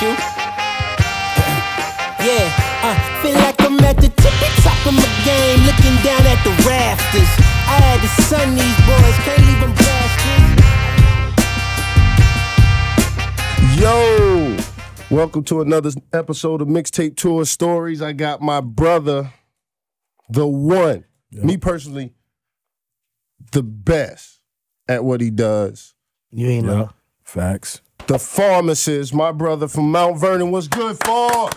you. yeah, uh, feel like I'm at the tippy top of my game, looking down at the rafters. I had to sun these boys, can't leave them blasted. Yo, welcome to another episode of Mixtape Tour Stories. I got my brother, the one, me personally, the best at what he does. You ain't Yeah. lying. Facts. The pharmacist, my brother from Mount Vernon. What's good, for?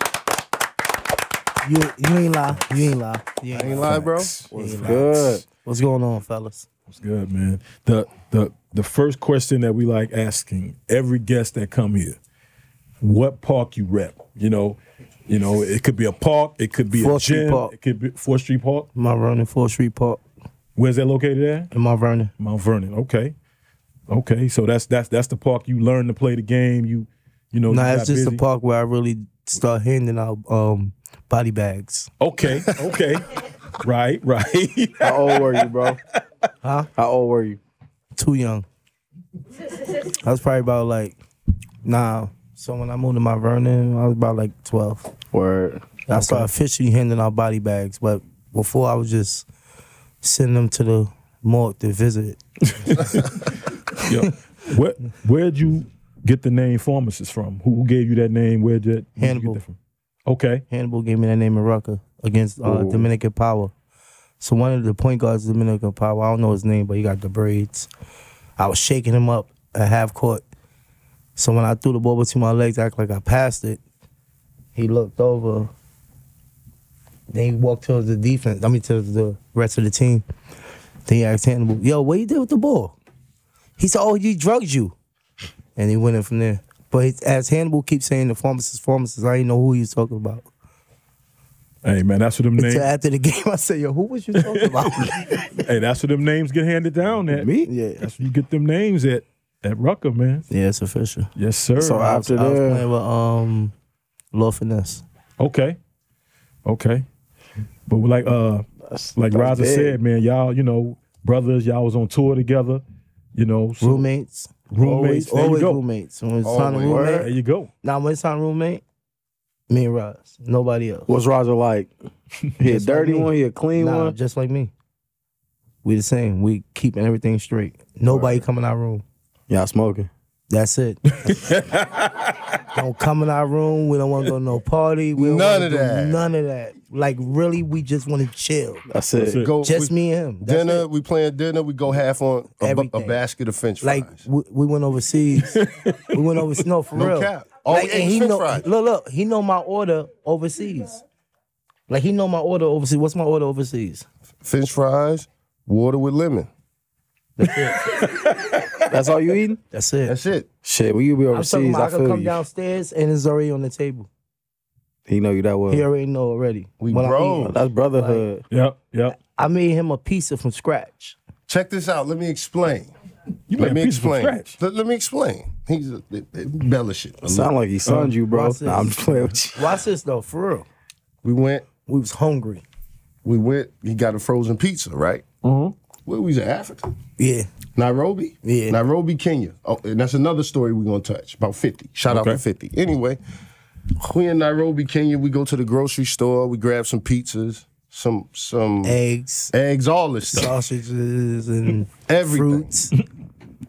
You, you ain't lie. You ain't lie. You ain't Ain't lie. lie, bro. Facts. What's Facts. What's going on, fellas? What's good, man? The the the first question that we like asking every guest that come here, what park you rep? You know, you know, it could be a park, it could be Fourth a Street gym, Park. it could be Fourth Street Park. Mount Vernon, 4th Street Park. Where's that located at? In Mount Vernon. Mount Vernon. Okay. Okay. So that's that's that's the park you learn to play the game. You you know, Nah, you just busy. a park where I really start handing out um, body bags. Okay, okay. right, right. How old were you, bro? Huh? How old were you? Too young. I was probably about like, nah. So when I moved to Mount Vernon, I was about like 12. Word. I started officially handing out body bags, but before I was just sending them to the morgue to visit. Yo, where where'd you get the name pharmacist from? Who, gave you that name? Where'd that where'd you get Hannibal. that from? Okay. Hannibal gave me that name in Rucker against uh, Dominican Power. So one of the point guards, of Dominican Power, I don't know his name, but he got the braids. I was shaking him up at half court. So when I threw the ball between my legs, act like I passed it. He looked over. Then he walked towards the defense. I mean, to the rest of the team. Then he asked Hannibal, "Yo, what you did with the ball?" He said, "Oh, he drugged you," and he went in from there. But as Hannibal keeps saying, the pharmacist, pharmacist, I didn't know who he was talking about. Hey man, that's what them names. Until after the game, I said, "Yo, who was you talking about?" hey, that's what them names get handed down at. Me? yeah, That's where you get them names at at Rucker, man. yeah, it's official. Yes, sir. So I was, after I was that, playing with um, Lord Finesse. okay. Okay. But like uh that's, like that's Raza said, man, y'all, you know, brothers, y'all was on tour together, you know. so- roommates, Roommates, always, always roommates. When it's time to Always. There roommate, you go. now when it's time to roommate, me and Roz, nobody else. What's Roger like? He a Just like dirty me. one? He a clean Nah, one? just like me. We the same. We keeping everything straight. Nobody come in our room. Y'all smoking? That's it. don't come in our room. We don't want to go to no party. We don't None of do that. None of that. Like really, we just want to chill. That's it. That's it. Go Just we- me and him. That's dinner. it. We playing dinner. We go half on a, bu- a Everything. basket of French fries. Like we, we went overseas. we went overseas. No, for No real. cap. Oh, Like, and he French know. fries. Look, look. He know my order overseas. Like he know my order overseas. What's my order overseas? French fries, water with lemon. That's it. That's all you eating? That's it. That's it. Shit, when you be I'm talking overseas, about I I could feel come you. downstairs and it's already on the table. He know you that well. He already know already. We what I'm bros. That's brotherhood. Yep, yep. I made him a pizza from scratch. Check this out. Let me explain. You Let made me a piece from explain. scratch. Let, let me explain. He's a, embellish it. a Sound little. like he sunned you, bro. watch this. Nah, I'm just playing with you. Watch this though, for real. We went. We was hungry. We went. He got a frozen pizza, right? Mm-hmm. Where we was in Africa. Yeah. Nairobi? Yeah. Nairobi, Kenya. Oh, and that's another story we're gonna touch. About 50. Shout out to 50. Anyway, we in Nairobi, Kenya. We go to the grocery store, we grab some pizzas, some some Eggs, eggs, all this stuff. sausages, and Everything. fruits.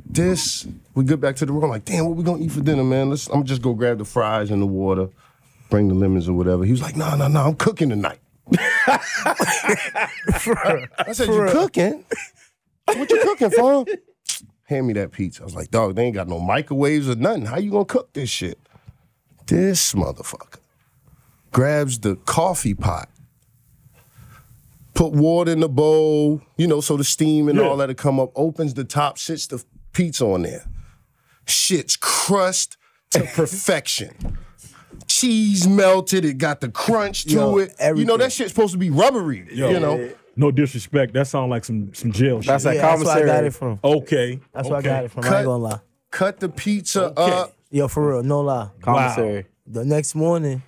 This, we get back to the room, like, damn, what we gonna eat for dinner, man? Let's I'm just go grab the fries and the water, bring the lemons or whatever. He was like, no, no, no, I'm cooking tonight. I said, you cooking? What you cooking for? Hand me that pizza. I was like, dog, they ain't got no microwaves or nothing. How you gonna cook this shit? This motherfucker grabs the coffee pot, put water in the bowl, you know, so the steam and Yeah. all that'll come up, opens the top, sits the pizza on there. Shit's crust to perfection. Cheese melted, it got the crunch to Yo, it. You know, that shit's supposed to be rubbery, Yo, you know. No disrespect. That sounds like some some jail shit. That's that Yeah, that's where I got it from. okay. That's okay. where I got it from. I Cut- ain't gonna lie. Cut the pizza Okay. up. Yo, for real, no lie. Commissary. The next morning,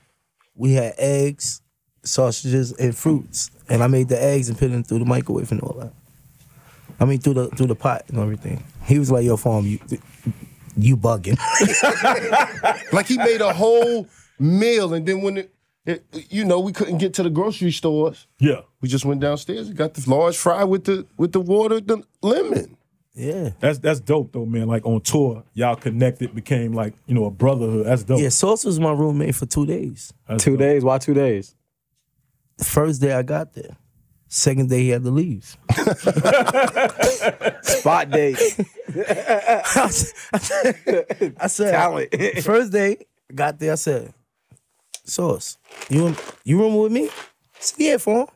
we had eggs, sausages, and fruits, and I made the eggs and put them through the microwave and all that. I mean, through the through the pot and everything. He was like, "Yo, farm, you You bugging. Like he made a whole meal, and then when it, it, you know, we couldn't get to the grocery stores. Yeah. We just went downstairs and got the large fry with the with the water, the lemon. yeah. That's that's dope though, man. Like on tour, y'all connected, became like, you know, a brotherhood. That's dope. Yeah, Sauce was my roommate for two days. That's Two dope. days? Why two days? The first day I got there. Second day he had to leave. Spot date. I said, Talent. first day, got there, I said, Sauce, you you room with me? Said, yeah, for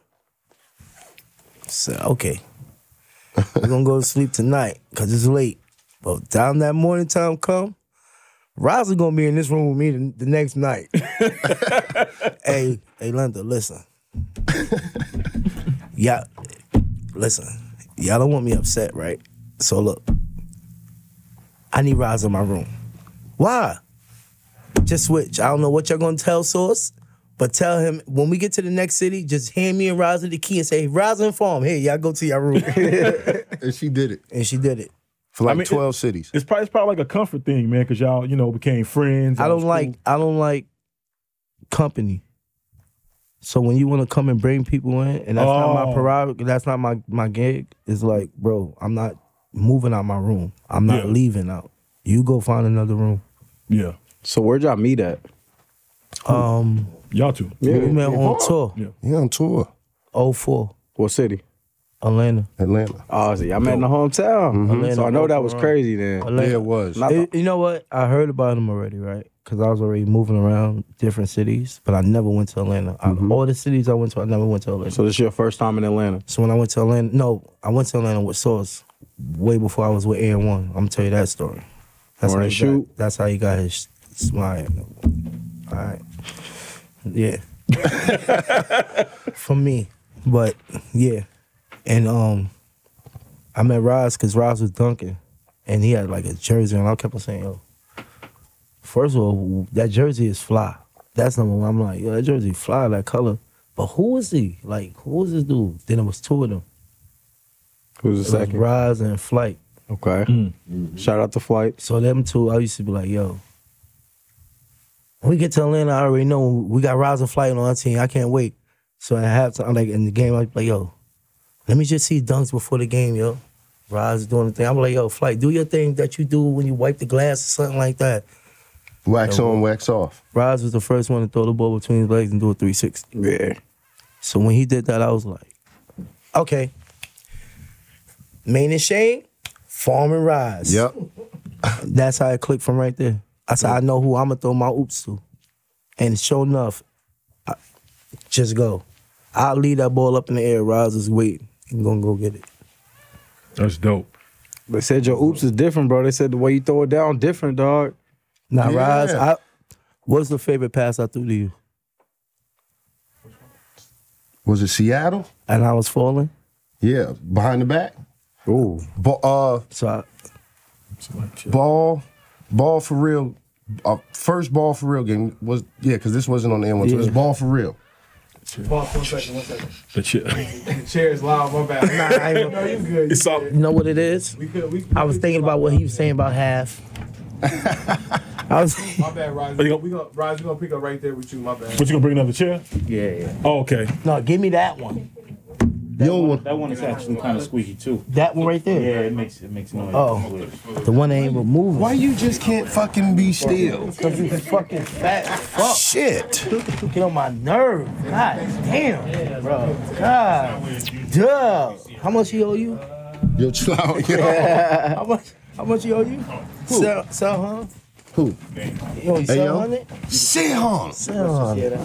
said, okay. We're gonna go to sleep tonight, cause it's late. But down that morning time come, Roz is gonna be in this room with me the, the next night. hey, hey, Linda, listen. yeah, listen. Y'all don't want me upset, right? So look, I need Roz in my room. Why? Just switch. I don't know what y'all gonna tell Sauce, but tell him when we get to the next city, just hand me and Roz the key and say, Roz inform, hey, y'all go to your room. And she did it and she did it. for like I mean, it- twelve cities. It's probably, it's probably like a comfort thing, man, because y'all, you know, became friends. I don't like cool. I don't like company. So when you want to come and bring people in, and that's not my Oh. prerogative, that's not my my gig. It's like, bro, I'm not moving out my room. I'm not Yeah. leaving out. You go find another room. Yeah. So where'd y'all meet at? Um, Y'all too. we met on tour. Yeah. Yeah, on tour, 04, What city? Atlanta. Atlanta. Oh, see, I met in the hometown. Atlanta, So I know that was Oklahoma. crazy then. Atlanta. Yeah, it was. Not It- you know what? I heard about him already, right? Because I was already moving around different cities, but I never went to Atlanta. Out of all the cities I went to, I never went to Atlanta. So this is your first time in Atlanta. So when I went to Atlanta, no, I went to Atlanta with Sauce way before I was with A1. I'm gonna tell you that story. That's Wanna how he shoot? Got, that's how he got his smile. All right, yeah, for me, but yeah, and um, I met Roz because Roz was dunking, and he had like a jersey, and I kept on saying, "Yo, first of all, that jersey is fly." That's number one. I'm like, "Yo, that jersey fly, that color." But who is he? Like, who is this dude? Then it was two of them. Who's the It second? Rise and Flight. Okay. Mm. Shout out to Flight. So them two, I used to be like, yo. When we get to Atlanta, I already know we got Rise and Flight on our team. I can't wait. So I have to, I'm like in the game, I'm like, yo, let me just see dunks before the game, yo. Rise is doing the thing. I'm like, yo, Flight, do your thing that you do when you wipe the glass or something like that. Wax on, wax off. Rise was the first one to throw the ball between his legs and do a 360. Yeah. So when he did that, I was like, okay. Main and Shane, Farm and Rise. Yep. That's how it clicked from right there. I said, I know who I'm gonna throw my oops to. And sure enough, I, just go. I'll leave that ball up in the air. Rise is waiting. I'm gonna go get it. That's dope. They said your oops is different, bro. They said the way you throw it down different, dog. Now, Yeah. Rise, I, what's the favorite pass I threw to you? Was it Seattle? And I was falling. Yeah, behind the back. Ooh. Ba- uh, So I, ball, ball for real. Uh, first ball for real game was yeah, because this wasn't on the AND1. So it was ball for real. One second, one second. The chair. The chair is loud, my bad. Nah, I ain't- no, you good. It's all. you know what it is? We could, we, I was thinking about what he was saying about half. I was My bad, Rise. Are We you gonna, we gonna, Rise, we gonna pick up right there with you, my bad. What you gonna bring another chair? Yeah, yeah. Oh, okay. no, give me that one. You don't want That one is actually kind of squeaky too. That one right there. Yeah, it makes it makes noise. Oh. The one that ain't moving. Why you just can't fucking be still? Because you fucking fat fuck. Shit. Get on my nerve. God damn. Bro. God. Duh. How much he owe you? Yo, chill out. Yo. How much how much he owe you? Sell sell huh? Who? You owe you Hey, yo. seven hundred? Sit on. Sell hundred.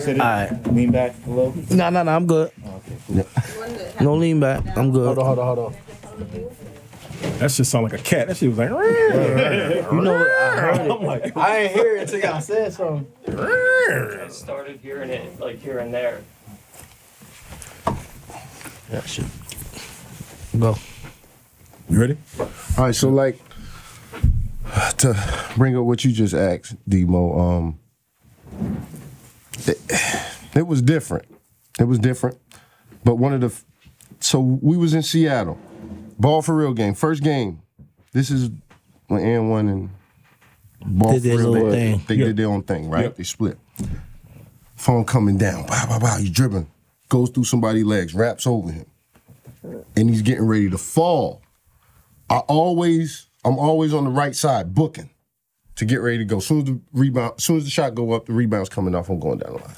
Sit it, Alright. lean back a little. No, no, no, I'm good. Oh, okay. No lean back. I'm good. Hold on, hold on. Hold on. That shit sound like a cat. That shit was like. You know what? I heard it. I'm like, I ain't hear it until y'all said something. I started hearing it like here and there. Yeah, shit. Go. you ready? All right, so like to bring up what you just asked, Demo. Um, it, it was different. It was different, but one of the so we was in Seattle, ball for real game, first game. This is when and one and Ball Did for real, little they, thing. they Yeah. did their own thing, right? Yeah. They split. Phone coming down, wow, wow, wow. He's dribbling, goes through somebody's legs, wraps over him, and he's getting ready to fall. I always, I'm always on the right side, booking to get ready to go. As soon as the rebound, as soon as the shot go up, the rebound's coming off. I'm going down the line.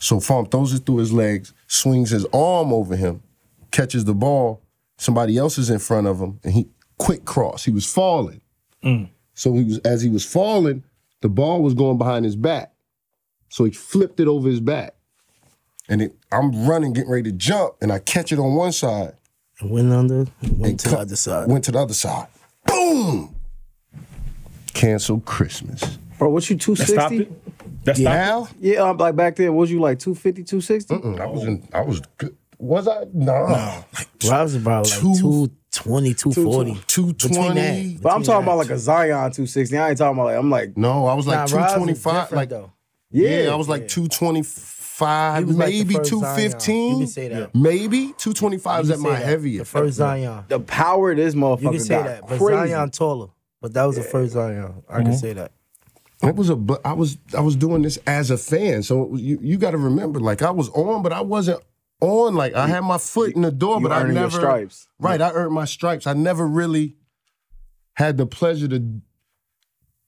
So Farm throws it through his legs, swings his arm over him, catches the ball. Somebody else is in front of him, and he quick cross. He was falling. Mm. So he was as he was falling, the ball was going behind his back. So he flipped it over his back. And it, I'm running, getting ready to jump, and I catch it on one side. And went under, went and to the other side. Went to the other side. Boom! Cancel Christmas. Bro, what you That stopped 260? it. That stopped it. Now? Yeah, um, like back then, was you like 250, 260? Mm, I was in, I was good. Was I? Nah. Like I was about like Two- 220, 240. 220. But I'm talking about like a Zion 260. I ain't talking about like, I'm like, No, I was like Nah, 225. Like, though. yeah, yeah. I was like He 225, was like the maybe first Zion. 215. You can say that. Maybe 225 is You at my say that. The heaviest. first Zion. the power of this motherfucker You can say got that. But crazy. Zion taller. But that was the first Zion. I can mm-hmm. say that. It was a, but I was, I was doing this as a fan. So was- you, you got to remember, like I was on, but I wasn't on. Like I had my foot in the door, you but I earning your never. stripes. Right, I earned my stripes. I never really had the pleasure to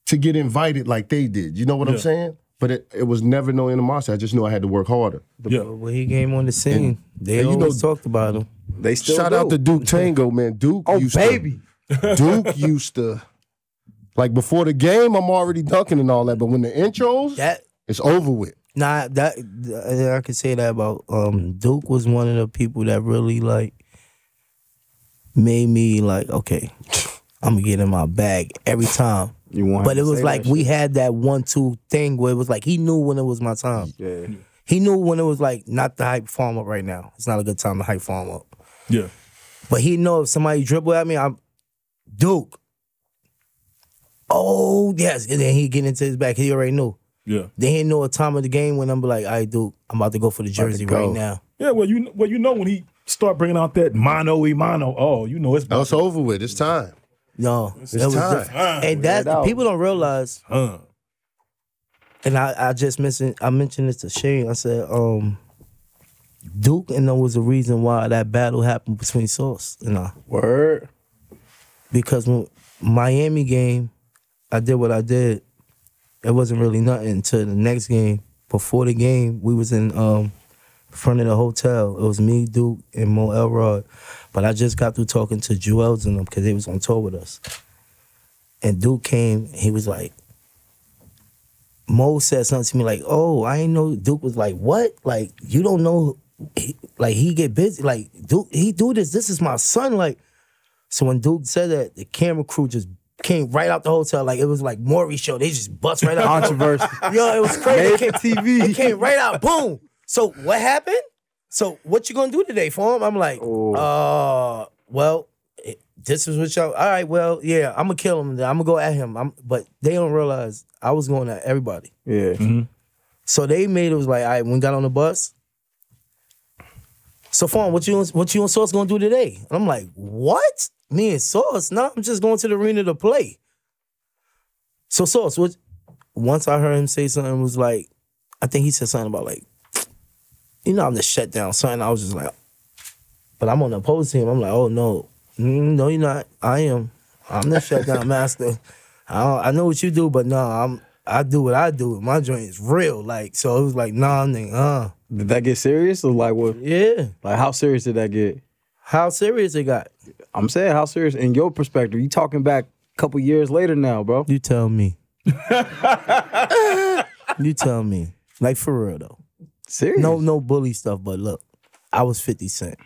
to get invited like they did. You know what I'm saying? But it, it was never no animosity. I just knew I had to work harder. Yeah. But when he came on the scene, they and you always know- talked about him. They still Shout do. out to Duke Tango, man. Duke Oh, used baby. to Duke used to like before the game, I'm already dunking and all that. But when the intros, That it's over with. Nah, that I could say that about um Duke was one of the people that really like made me like okay, I'm gonna get in my bag every time. You want But it was like we had that one two thing where it was like he knew when it was my time. Yeah. He knew when it was like not the hype farm up right now. It's not a good time to hype farm up. Yeah. But he know if somebody dribble at me, I'm Duke. Oh yes, and then he get into his back. He already knew. Yeah. They didn't know a time of the game when I'm like, I do. I'm about to go for the jersey right now. Yeah. Well, you well you know when he start bringing out that mono e mono. Oh, you know it's Now it's over with. It's time. No, it was time. different. and that people don't realize. Huh. And I, I just mentioned, I mentioned this to Shane. I said, um, Duke and there was a reason why that battle happened between Sauce and I. Word. because when Miami game, I did what I did. It wasn't really nothing until the next game. Before the game, we was in um front of the hotel. It was me, Duke, and Mo Elrod. But I just got through talking to Jewels and them because they was on tour with us. And Duke came. He was like, Mo said something to me like, "Oh, I ain't know." Duke was like, "What? Like you don't know?" He, like he get busy. Like Duke, he do this. This is my son. Like so when Duke said that, the camera crew just came right out the hotel. Like it was like Maury show. They just bust right out. Controversy. Yo, it was crazy. It came, TV. it came right out. Boom. So what happened? So what you gonna do today for him? I'm like, Oh. uh, well, this is what y'all. All right, well, yeah, I'm gonna kill him. I'm gonna go at him. I'm, but they don't realize I was going at everybody. Yeah. So they made it was like, all right, when we got on the bus. So fun, what you and- what you and Sauce gonna do today? And I'm like, what? Me and Sauce? No, I'm just going to the arena to play. So Sauce, what once I heard him say something it was like, I think he said something about like, you know, I'm the shutdown something. I was just like, but I'm on the opposed team. I'm like, oh no, Mm, no, you're not. I am. I'm the shutdown master. I don't, I know what you do, but no, I'm I do what I do. My joint is real. Like so, it was like nah, nigga, uh, Did that get serious or like what? yeah. Like how serious did that get? How serious it got? I'm saying how serious in your perspective. You talking back a couple years later now, bro. You tell me. you tell me. Like for real though. Serious? No, no bully stuff. But look, I was Fifty Cent.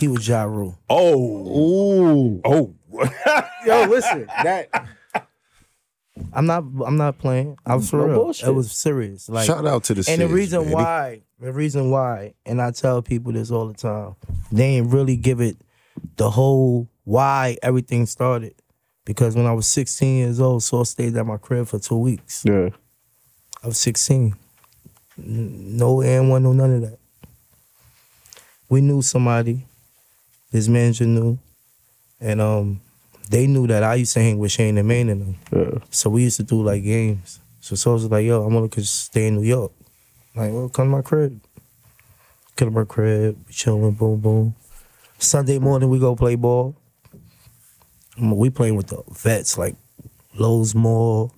he was Ja Rule. Oh. Oh. Yo, listen. That I'm not. I'm not playing. I was for No real. bullshit. It was serious. Like Shout out to the And the Sigs, reason baby. why, the reason why, and I tell people this all the time, they ain't really give it the whole why everything started. Because when I was 16 years old, so I stayed at my crib for two weeks. Yeah. I was 16. No and one, no none of that. We knew somebody. His manager knew. And um, they knew that I used to hang with Shane and Maine and them. Yeah. So we used to do like games. So so I was like, yo, I'm gonna just stay in New York. Like, well, come to my crib. Come to my crib, chilling, boom, boom. Sunday morning we go play ball. Um, We playing with the vets like Lowe's Moore,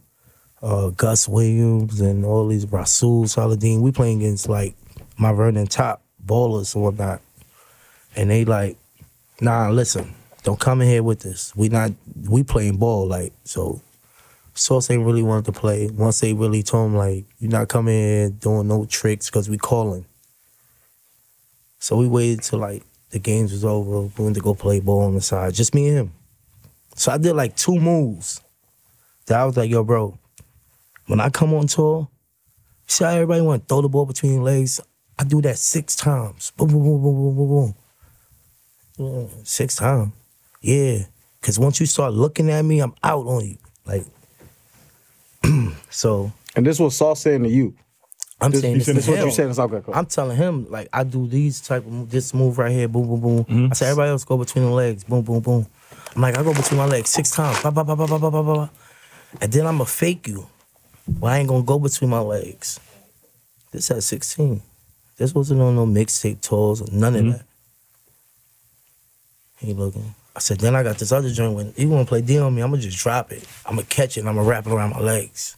uh, Gus Williams, and all these Rasul Saladin. We playing against like Mount Vernon top ballers and whatnot. And they like, nah, listen, don't come in here with this. We not we playing ball, like, so Sauce ain't really wanted to play. Once they really told him like, you're not coming here doing no tricks because we calling. So we waited till like the games was over. We went to go play ball on the side, just me and him. So I did like two moves. That I was like, yo, bro, when I come on tour, see how everybody want to throw the ball between your legs? I do that six times. Boom, boom, boom, boom, boom, boom, boom. Mm, six times. Yeah. Cause once you start looking at me, I'm out on you. Like, so And this was Sauce saying to you. I'm This, saying this, this, this to what him. you said. It's okay. Cool. I'm telling him like I do these type of this move right here, boom, boom, boom. Mm-hmm. I said everybody else go between the legs, boom, boom, boom. I'm like I go between my legs six times, ba ba ba ba ba ba ba ba, and then I'ma fake you. Well, I ain't gonna go between my legs. This at 16. This wasn't on no mixtape tours or none of mm-hmm. that. He looking. I said, then I got this other joint when he wanna play D on me, I'ma just drop it. I'ma catch it and I'ma wrap it around my legs.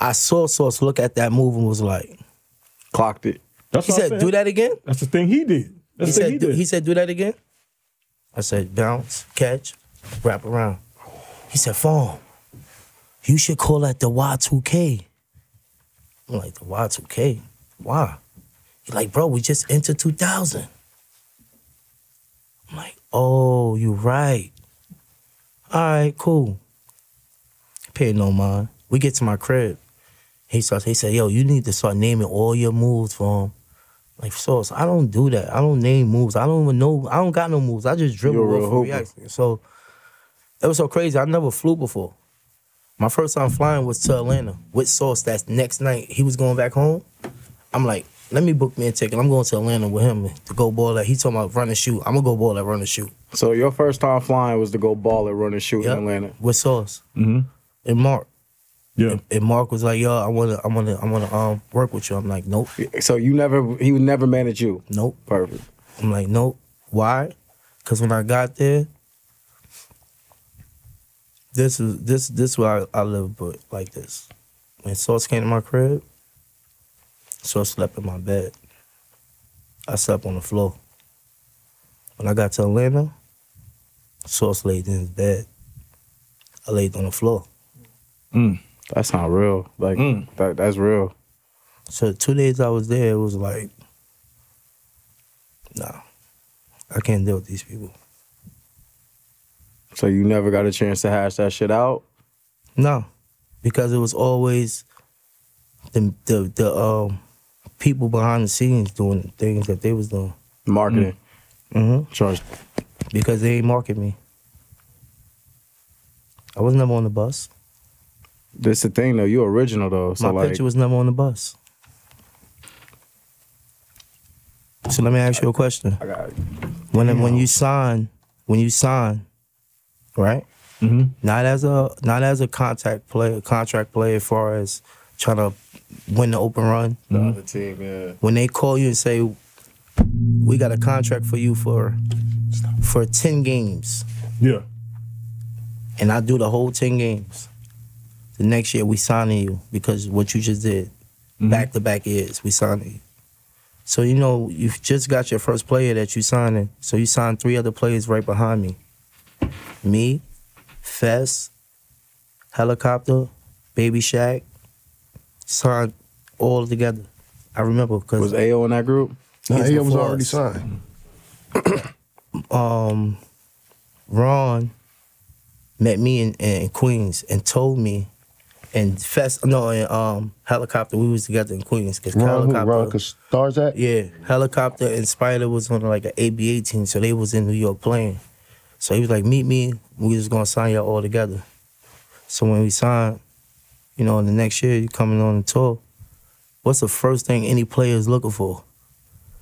I saw Sauce look at that move and was like, Clocked it. That's he said, do that again? That's the thing he did. That's he said, he do, did. he said, do that again. I said, bounce, catch, wrap around. He said, Fawn, you should call that the Y2K. I'm like, the Y2K? Why? He's like, bro, we just entered 2000. I'm like, oh, you right. All right, cool. Pay no mind. We get to my crib. He starts, he said, yo, you need to start naming all your moves for him. Like Sauce, I don't do that. I don't name moves. I don't even know. I don't got no moves. I just dribble You're off reaction. So it was so crazy. I never flew before. My first time flying was to Atlanta with Sauce. That next night he was going back home. I'm like, let me book me a ticket. I'm going to Atlanta with him to go ball at. He talking about run and shoot. I'm gonna go ball at run and shoot. So your first time flying was to go ball at run and shoot Yep. in Atlanta. with Sauce Mhm. and Mark. Yeah. And Mark was like, yo, I wanna, I wanna, I wanna um work with you. I'm like, nope, So you never, he would never manage you. nope. Perfect. I'm like, nope. Why? Because when I got there, this is this this where I, I live, but like this. When Sauce came to my crib, Sauce slept in my bed. I slept on the floor. When I got to Atlanta, Sauce laid in his bed. I laid on the floor. That's not real. Like Mm. that, that's real. So two days I was there, it was like, nah, I can't deal with these people. So you never got a chance to hash that shit out. No, because it was always the the the um people behind the scenes doing the things that they was doing. Marketing. hmm Charge. Because they ain't market me. I was never on the bus. This the thing though. You original though. So My like, picture was never on the bus. So let me ask you a question. I got When when you sign, when you sign, right? Mhm. Not as a not as a contact player, contract player, as far as trying to win the open run. the other team. Yeah. When they call you and say, "We got a contract for you for for ten games," Yeah. and I do the whole ten games, the next year we signing you because what you just did, back to back years we signing you. So you know you've just got your first player that you signing. So you signed three other players right behind me. Me, Fess, Helicopter, Baby Shaq, signed all together. I remember because Was AO in that group? Nah, He's he was already us. signed. um, Ron met me in, in Queens and told me, and Fest no, in um, helicopter we was together in Queens because Ron, who, helicopter. Ron Stars at? Yeah, helicopter and Spider was on like an ABA team, so they was in New York playing. So he was like, "Meet me. We just gonna sign y'all all together." So when we signed, you know, in the next year you coming on the tour, what's the first thing any player is looking for?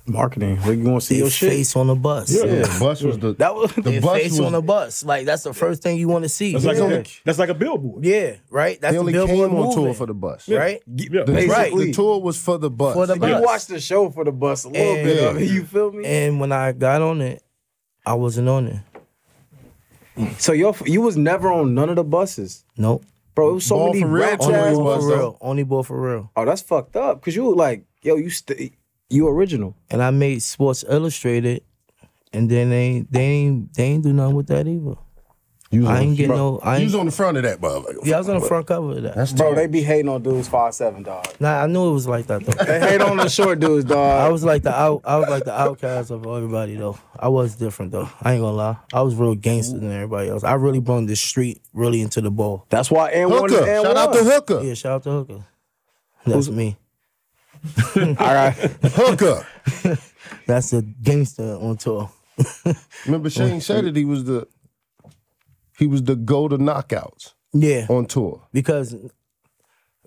Marketing. Like you want to see Their your shit? face on the bus. Yeah, the bus was the That was the bus face was on the bus. Like that's the first thing you want to see. That's like yeah. a, that's like a billboard. yeah, right. That's they only the came billboard on movement, tour for the bus. right. Yeah. The, Right. right. the tour was for the bus. For the bus. You watched the show for the bus a little And- bit of it. You feel me? And when I got on it, I wasn't on it. Mm. So yo, you was never on none of the buses, Nope. bro. It was so Ball many for real? rats Only ass. ball Ball for real. Only ball for real. Oh, that's fucked up. Cause you were like, yo, you st- you original. And I made Sports Illustrated, and then they ain't they ain't they ain't do nothing with that either. You was I on- ain't get bro, no. I You ain't, was on the front of that, motherfucker. yeah, I was on the front cover of that. That's Bro, terrible. they be hating on dudes five seven, dog. Nah, I knew it was like that though. They hate on the short dudes, I dog. was like the out. I was like the outcast of everybody though. I was different though. I ain't gonna lie. I was real gangster than everybody else. I really brought the street really into the ball. That's why and one Hooker. and Shout out to Hooker. Yeah, shout out to Hooker. That's me. All right. Hooker. That's a gangster on tour. Remember Shane said it. He was the he was the go to knockouts Yeah, on tour. because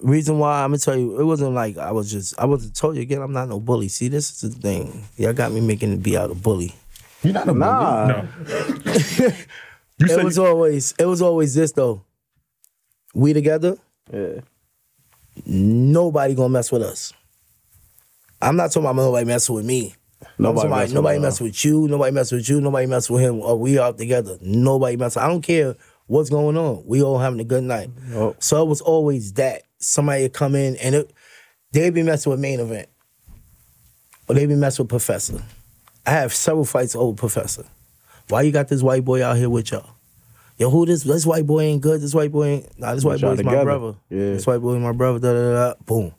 reason why I'm gonna tell you, it wasn't like I was just. I wasn't told you again. I'm not no bully. See, this is the thing. Y'all got me making it be out a bully. You're not a Nah. No. you It said was always. It was always this though. We together. Yeah. Nobody gonna mess with us. I'm not talking about nobody messing with me. Nobody Nobody, mess with nobody mess with you. Nobody mess with you. Nobody mess with him. Or we out together. Nobody mess. I don't care what's going on. We all having a good night. Oh. So it was always that somebody would come in and it, they be messing with main event, or they'd be messing with Professor. I have several fights over Professor. Why you got this white boy out here with y'all? Yo, who this? This white boy ain't good. This white boy ain't. Nah, this white boy is my brother. Yeah. This white boy is my brother. Da da. da. Boom.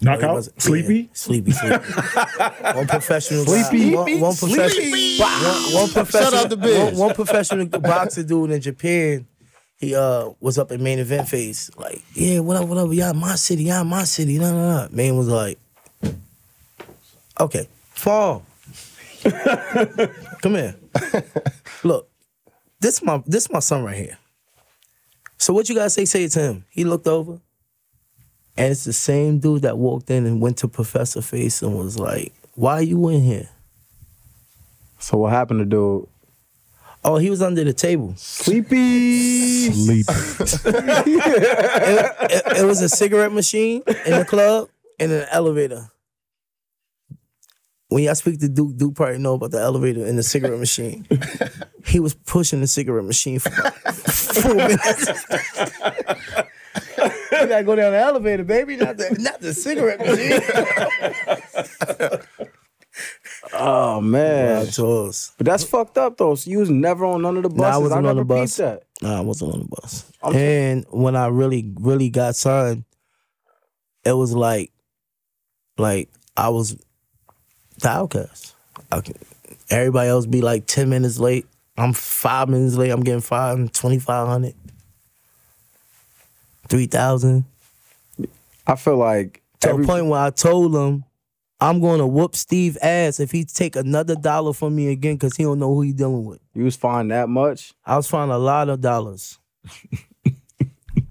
Knockout, Yeah, sleepy. sleepy, sleepy. one professional, Sleepy? One, one professional, one, one professional, out the biz. one, one professional boxer dude in Japan. He uh was up in main event phase. Like, yeah, what up, what up? Y'all my city, y'all my city. No, no, no. Man was like, okay, fall. Come here. Look, this my this my son right here. So what you gotta say? Say it to him. He looked over. And it's the same dude that walked in and went to Professor Face and was like, Why are you in here? So what happened to dude? Oh, he was under the table. Sleepy. Sleepy. It, it- it was a cigarette machine in the club and an elevator. When y'all speak to Duke, Duke probably know about the elevator and the cigarette machine. He was pushing the cigarette machine for about four minutes. You gotta go down the elevator, baby, not the not the cigarette machine. Oh man. Nah, Charles. But that's fucked up though. So you was never on none of the Nah, I wasn't on never the bus. That. Nah, I wasn't on the bus. and when I really, really got signed, it was like, like I was the outcast. I can, everybody else be like ten minutes late. I'm five minutes late. I'm getting fined twenty five hundred, three thousand. I feel like To every, a point where I told him, I'm going to whoop Steve ass if he take another dollar from me again because he don't know who he dealing with. you was fined that much. I was finding a lot of dollars.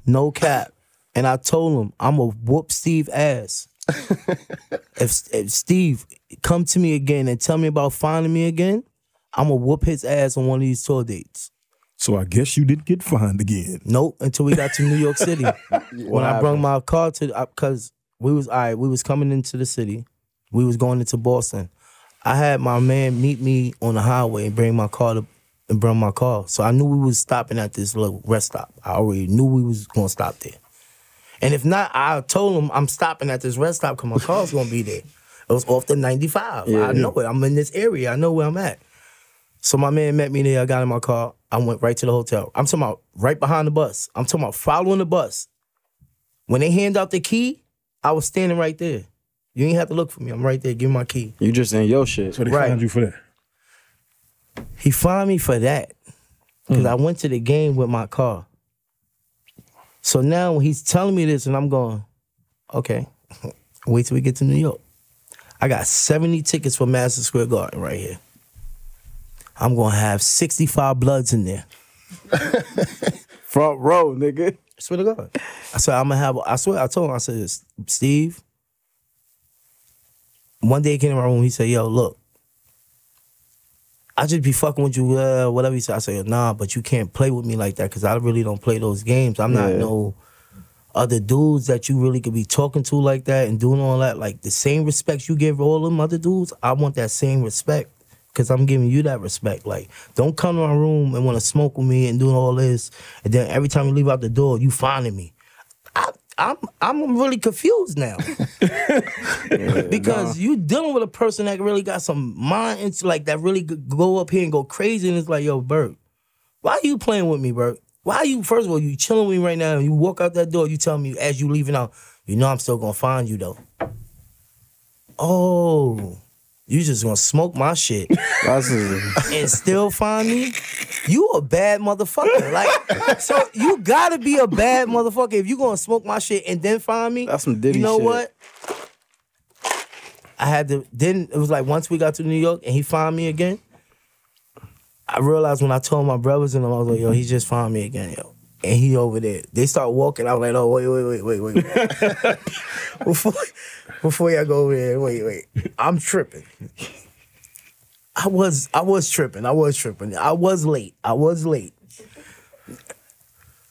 no cap. And I told him, I'm going to whoop Steve ass. if, if Steve come to me again and tell me about finding me again, I'm going to whoop his ass on one of these tour dates. So I guess you didn't get fined again. Nope, until we got to New York City. when I brought my car to, because we was, all right, we was coming into the city. We was going into Boston. I had my man meet me on the highway and bring my car to, and bring my car. So I knew we was stopping at this little rest stop. I already knew we was gonna stop there. And if not, I told him I'm stopping at this rest stop because my car's gonna be there. It was off the 95. I know it. I'm in this area. I know where I'm at. So my man met me there. I got in my car. I went right to the hotel. I'm talking about right behind the bus. I'm talking about following the bus. When they hand out the key, I was standing right there. You ain't have to look for me. I'm right there. Give me my key. You just in your shit. So they Right. fined you for that. He fined me for that because hmm. I went to the game with my car. So now when he's telling me this, and I'm going, okay, wait till we get to New York. I got 70 tickets for Madison Square Garden right here. I'm gonna have 65 bloods in there. Front row, nigga. I swear to God. I said, I'm gonna have, I swear, I told him, I said, Steve, one day he came in my room. He said, "Yo, look, I just be fucking with you, uh, whatever." He said. I said, "Nah, but you can't play with me like that because I really don't play those games. I'm not Yeah. no other dudes that you really could be talking to like that and doing all that. Like the same respect you give all them other dudes, I want that same respect." Cause I'm giving you that respect. Like, don't come to my room and want to smoke with me and doing all this, and then every time you leave out the door, you finding me. I, I'm I'm really confused now because you dealing with a person that really got some mind into like that really go up here and go crazy and it's like yo Bert, why are you playing with me, Bert? Why are you first of all you chilling with me right now? And you walk out that door, you tell me as you leaving out, you know I'm still gonna find you though. Oh, you just gonna smoke my shit and still find me, you a bad motherfucker. Like, so you gotta be a bad motherfucker if you gonna smoke my shit and then find me. That's some Diddy You know shit. what? I had to. Then it was like once we got to New York and he found me again. I realized when I told my brothers and them, I was like, "Yo, he just found me again, yo." And he over there. They start walking. I was like, "Oh, wait, wait, wait, wait, wait." before, before y'all go over there, wait, wait. I'm tripping. I was I was tripping. I was tripping. I was late. I was late.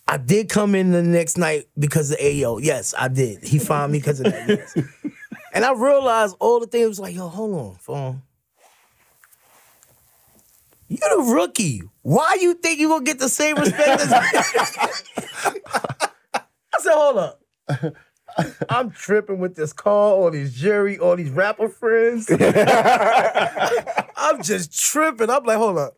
I did come in the next night because of AO. Yes, I did. He found me because of that. yes. And I realized all the things was like, yo, hold on, phone. You the rookie. Why you think you gonna get the same respect as I said, hold up. I'm tripping with this call, all these jury, all these rapper friends. I'm just tripping. I'm like, hold up.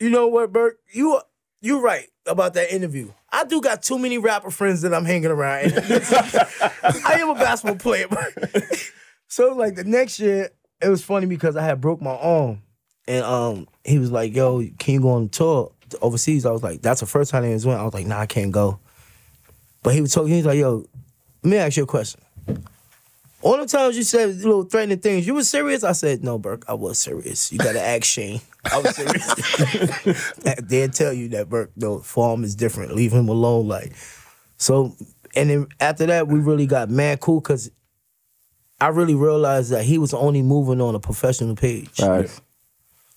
You know what, Bert? You you right about that interview. I do got too many rapper friends that I'm hanging around. I am a basketball player. so like the next year, it was funny because I had broke my arm. And um he was like, yo, can you go on tour overseas? I was like, that's the first time they was went. I was like, nah, I can't go. But he was talking, he was like, yo, let me ask you a question. All the times you said little threatening things, you was serious? I said, no, Burke, I was serious. You gotta ask Shane. I was serious. They'll tell you that Burke, no, Farm is different. Leave him alone. Like, so and then after that, we really got mad cool because I really realized that he was only moving on a professional page. Facts.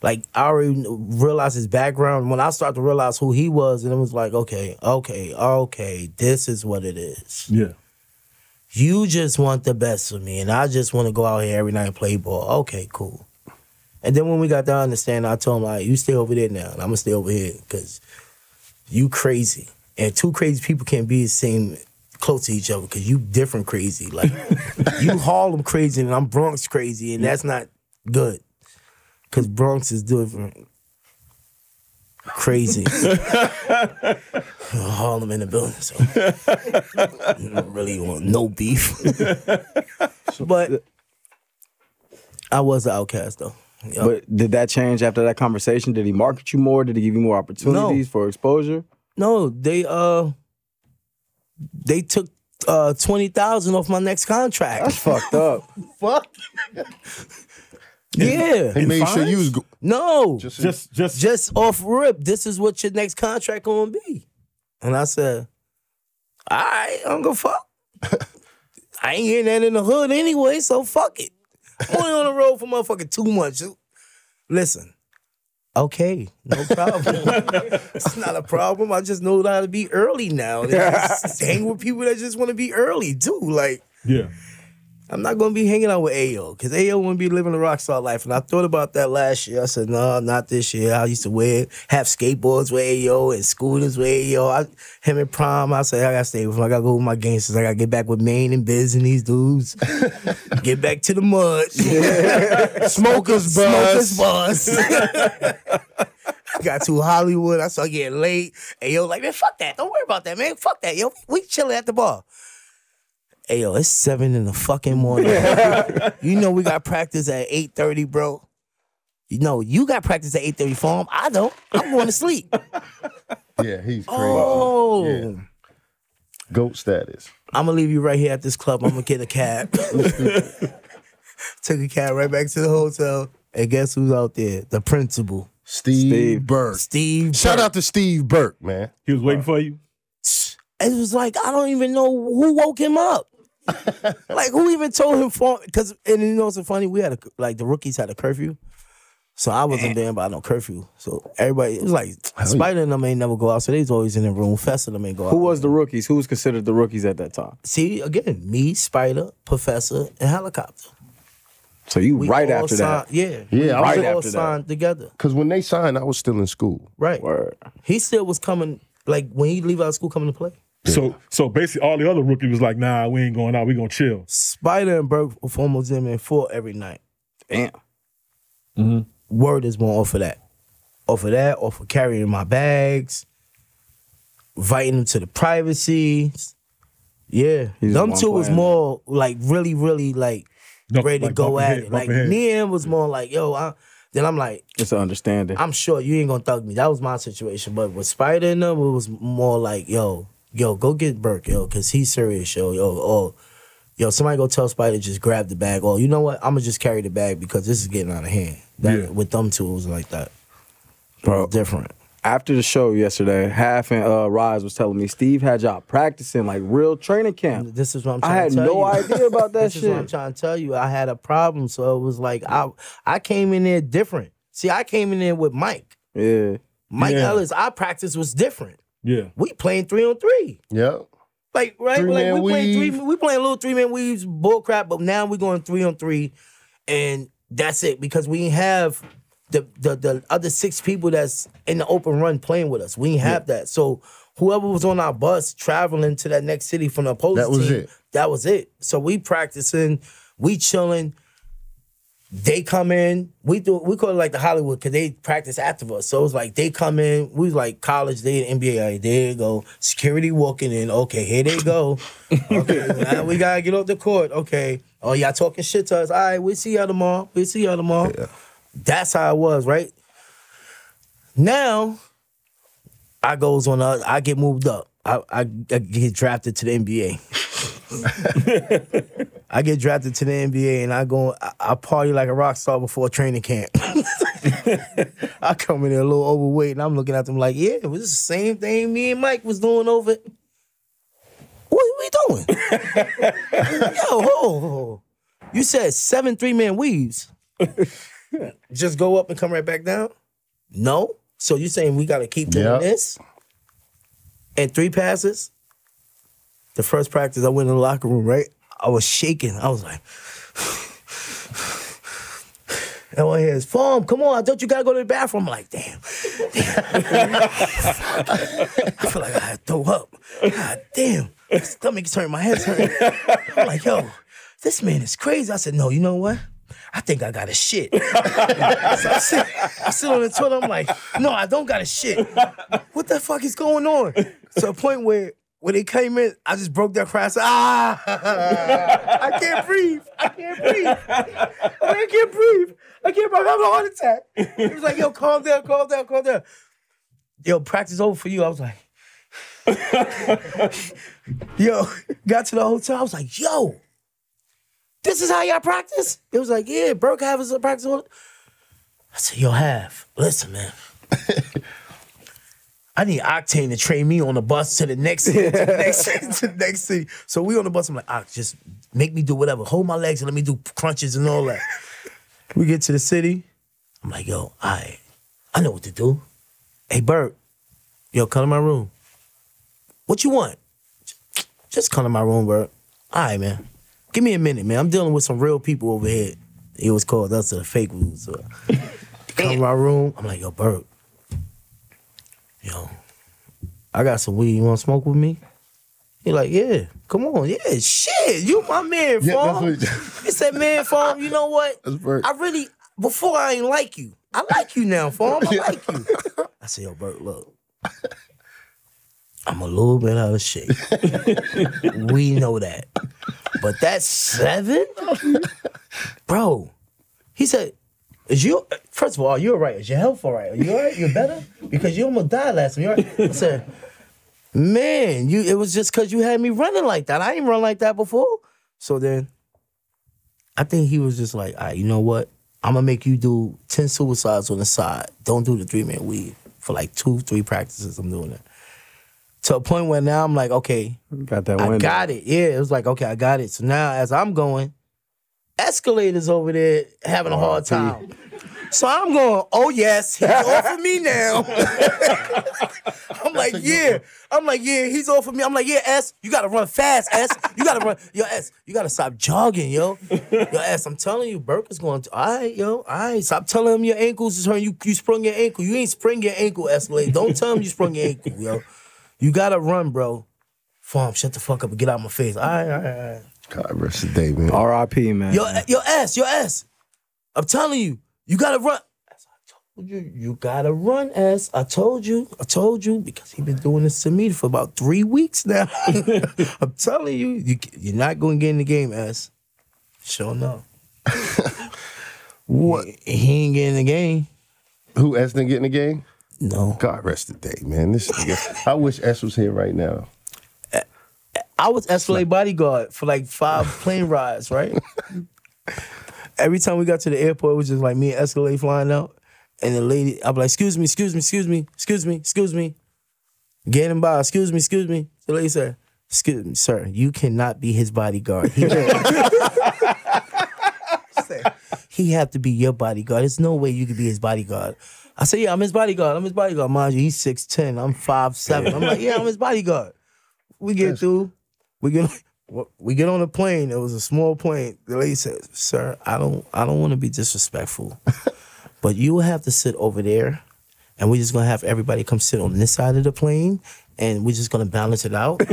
Like I already realized his background. When I started to realize who he was, and it was like, okay, okay, okay, this is what it is. Yeah. You just want the best for me, and I just want to go out here every night and play ball. Okay, cool. And then when we got to understand, I told him, like, you stay over there now, and I'm gonna stay over here because you crazy, and two crazy people can't be the same close to each other because you different crazy. Like you Harlem crazy, and I'm Bronx crazy, and that's not good because Bronx is different. Crazy. Harlem in the building, so you don't really want no beef. but I was an outcast though. Yup. But did that change after that conversation? Did he market you more? Did he give you more opportunities for exposure? no, they uh they took uh twenty thousand off my next contract. That's fucked up. Fuck. Yeah. They made sure you was go- No. just, Just just just off rip, this is what your next contract gonna be. And I said, all right, I'm gonna fuck. I ain't hearing that in the hood anyway, so fuck it. I'm only on the road for motherfucking two months. Listen, okay, no problem. it's not a problem. I just know how to be early now. And just hang with people that just want to be early too. Like, yeah. I'm not gonna be hanging out with AO because AO wouldn't be living the rock star life. And I thought about that last year. I said, no, not this year. I used to wear have skateboards with AO and scooters with AO. I, him in prom, I said, I gotta stay with him. I gotta go with my gangsters. I gotta get back with Maine and Biz and these dudes. get back to the mud. smokers Smokers buzz. bus. Got to Hollywood. I started getting late. AO, like, man, fuck that. Don't worry about that, man. Fuck that, yo. We chilling at the bar. Hey yo, it's seven in the fucking morning. you know we got practice at eight thirty, bro. You know you got practice at eight thirty for him. I don't. I'm going to sleep. Yeah, he's crazy. Oh, Yeah. Goat status. I'm gonna leave you right here at this club. I'm gonna get a cab. Took a cab right back to the hotel, and guess who's out there? The principal, Steve, Steve. Burke. Steve. Shout Burke. out to Steve Burke, man. He was waiting for you. It was like I don't even know who woke him up. like who even told him form? Because and you know what's so funny? We had a like the rookies had a curfew, so I wasn't there by no curfew. So everybody it was like Spider and them ain't never go out, so they was always in the room. Festa and them ain't go out. Who was the rookies? Who was considered the rookies at that time? See again, me, Spider, Professor, and Helicopter. So you We right all after signed, that. Yeah, Yeah, I was- we Right all after that. signed together. Because when they signed, I was still in school. Right. Word. He still was coming. Like when he leave out of school, coming to play. So so basically, all the other rookies was like, "Nah, we ain't going out. We gonna chill." Spider and Burke were formal gym and four every night. Damn. Mm-hmm. Word is more off of that. Off of that, off of carrying my bags, inviting them to the privacy. Yeah. He just Them two was more like really, really like No, ready to go at head- it. Like head. me and him was more like, yo, I, then I'm like, It's an understanding. I'm sure you ain't gonna thug me. That was my situation. But with Spider and them, it was more like, yo, yo, go get Burke, yo, cause he's serious, yo, yo, oh, yo, somebody go tell Spider just grab the bag. Oh, you know what? I'm gonna just carry the bag because this is getting out of hand. That, Yeah. With them two, it was like that. Bro. different. After the show yesterday, Half and uh, Rise was telling me Steve had y'all practicing like real training camp. This is what I'm I trying had to tell you. I had no you. idea about that this is what I'm trying to tell you. I had a problem, so it was like I I came in there different. See, I came in there with Mike. Yeah. Mike Yeah. Ellis, our practice was different. Yeah. We playing three on three. Yeah. Like right, like Three-man we playing three. weave. We playing little three man weaves, bull crap. But now we going three on three, and that's it because we ain't have the the the other six people that's in the open run playing with us. We ain't have that. So whoever was on our bus traveling to that next city from the opposing That was team, it. That was it. So we practicing, we chilling. They come in, we do we call it like the Hollywood because they practice after us. So it's like they come in, we was like college, they NBA, like, there you go. Security walking in, okay, here they go. Okay, now we gotta get off the court. Okay. Oh, y'all talking shit to us. All right, we'll see y'all tomorrow. We'll see y'all tomorrow. That's how it was, right? Now, I goes on the, I get moved up. I, I, I get drafted to the NBA. I get drafted to the NBA and I go, I, I party like a rock star before training camp. I come in there a little overweight and I'm looking at them like, yeah, it was the same thing me and Mike was doing over. What are we doing? Yo, ho, ho. you said seven three man weaves. Just go up and come right back down? No. So you saying we got to keep doing Yeah. this? And three passes? The first practice, I went in the locker room, right? I was shaking. I was like, and one here is, Farm, come on, I thought you gotta go to the bathroom. I'm like, damn. damn. I feel like I had to throw up. God damn. My stomach's hurting, my head's hurting. I'm like, yo, this man is crazy. I said, no, you know what? I think I got a shit. so I sit, I sit on the toilet, I'm like, no, I don't got a shit. What the fuck is going on? To a point where when they came in, I just broke that cry. I said, ah, I can't breathe. I can't breathe. I can't breathe. I can't breathe. I'm having a heart attack. He was like, yo, calm down, calm down, calm down. Yo, practice over for you. I was like, yo, got to the hotel. I was like, yo, this is how y'all practice? It was like, yeah, Burke have his practice. I said, yo, have. Listen, man. I need Octane to train me on the bus to the next city, to the next city, to the next city. So we on the bus. I'm like, Oct, just make me do whatever. Hold my legs and let me do crunches and all that. we get to the city. I'm like, yo, I, I know what to do. Hey, Bert, yo, come to my room. What you want? Just come to my room, Bert. All right, man. Give me a minute, man. I'm dealing with some real people over here. It was called us the fake rules. So. come to my room. I'm like, yo, Bert. Yo, I got some weed. You want to smoke with me? He like, yeah, come on, yeah, shit, you my man, Yeah, farm. that's he said, man, farm. You know what? That's Bert. I really before I ain't like you. I like you now, farm. I like you. I said, yo, Bert, look. I'm a little bit out of shape. we know that. But that seven, bro. He said, "Is you first of all, you're right. Is your health all right? Are you all right? You're better because you almost died last time. You all right?" I said, "Man, you. It was just because you had me running like that. I ain't run like that before." So then, I think he was just like, "All right, you know what? I'm gonna make you do ten suicides on the side. Don't do the three man weave for like two, three practices. I'm doing it." to a point where now I'm like, okay, Got that I got it. Yeah, it was like, okay, I got it. So now as I'm going, Escalade's over there having a hard time. So I'm going, oh yes, he's off of me now. I'm like, yeah. I'm like, yeah, he's off of me. I'm like, yeah, S, you gotta run fast, S. You gotta run, yo, S, you gotta stop jogging, yo. Yo, S, I'm telling you, Burke is going to, all right, yo, all right. Stop telling him your ankles is hurting. You, you sprung your ankle. You ain't spring your ankle, Escalade. Don't tell him you sprung your ankle, yo. You gotta run, bro. Farm, shut the fuck up and get out of my face. All right, all right, all right. God rest the day, man. R.I.P. Man. Yo, eh, yo, ass, yo, ass. I'm telling you, you gotta run. As I told you, you gotta run, ass. I told you, I told you, because he been doing this to me for about three weeks now. I'm telling you, you, you're not gonna get in the game, ass. Sure enough. What? He ain't getting the game. Who S didn't get in the game? No. God rest the day, man. This nigga. I wish S was here right now. I was Escalade bodyguard for like five plane rides, right? Every time we got to the airport, it was just like me and Escalade flying out. And the lady, I'd be like, excuse me, excuse me, excuse me, excuse me, excuse me. Getting by, excuse me, excuse me. The lady said, excuse me, sir, you cannot be his bodyguard. He, he have to be your bodyguard. There's no way you could be his bodyguard. I said, yeah, I'm his bodyguard. I'm his bodyguard. Mind you, he's 6'10". I'm 5'7". I'm like, yeah, I'm his bodyguard. We get through. We get we get on a plane. It was a small plane. The lady said, "Sir, I don't I don't want to be disrespectful, but you will have to sit over there, and we're just gonna have everybody come sit on this side of the plane, and we're just gonna balance it out."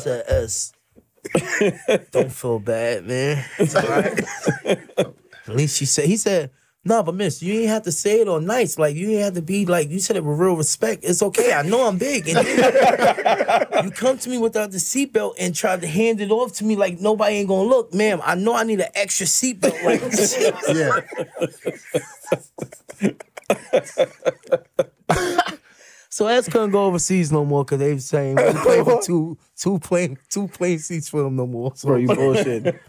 Said, "S, don't feel bad, man. It's all right." At least she said, he said, no, but miss, you ain't have to say it all nice. Like, you ain't have to be like, you said it with real respect. It's okay. I know I'm big. And you come to me without the seatbelt and try to hand it off to me like nobody ain't gonna look. Ma'am, I know I need an extra seatbelt. Like, Yeah. so S couldn't go overseas no more because they was saying we playing for two, two plane, two plane seats for them no more. So Bro, you bullshit.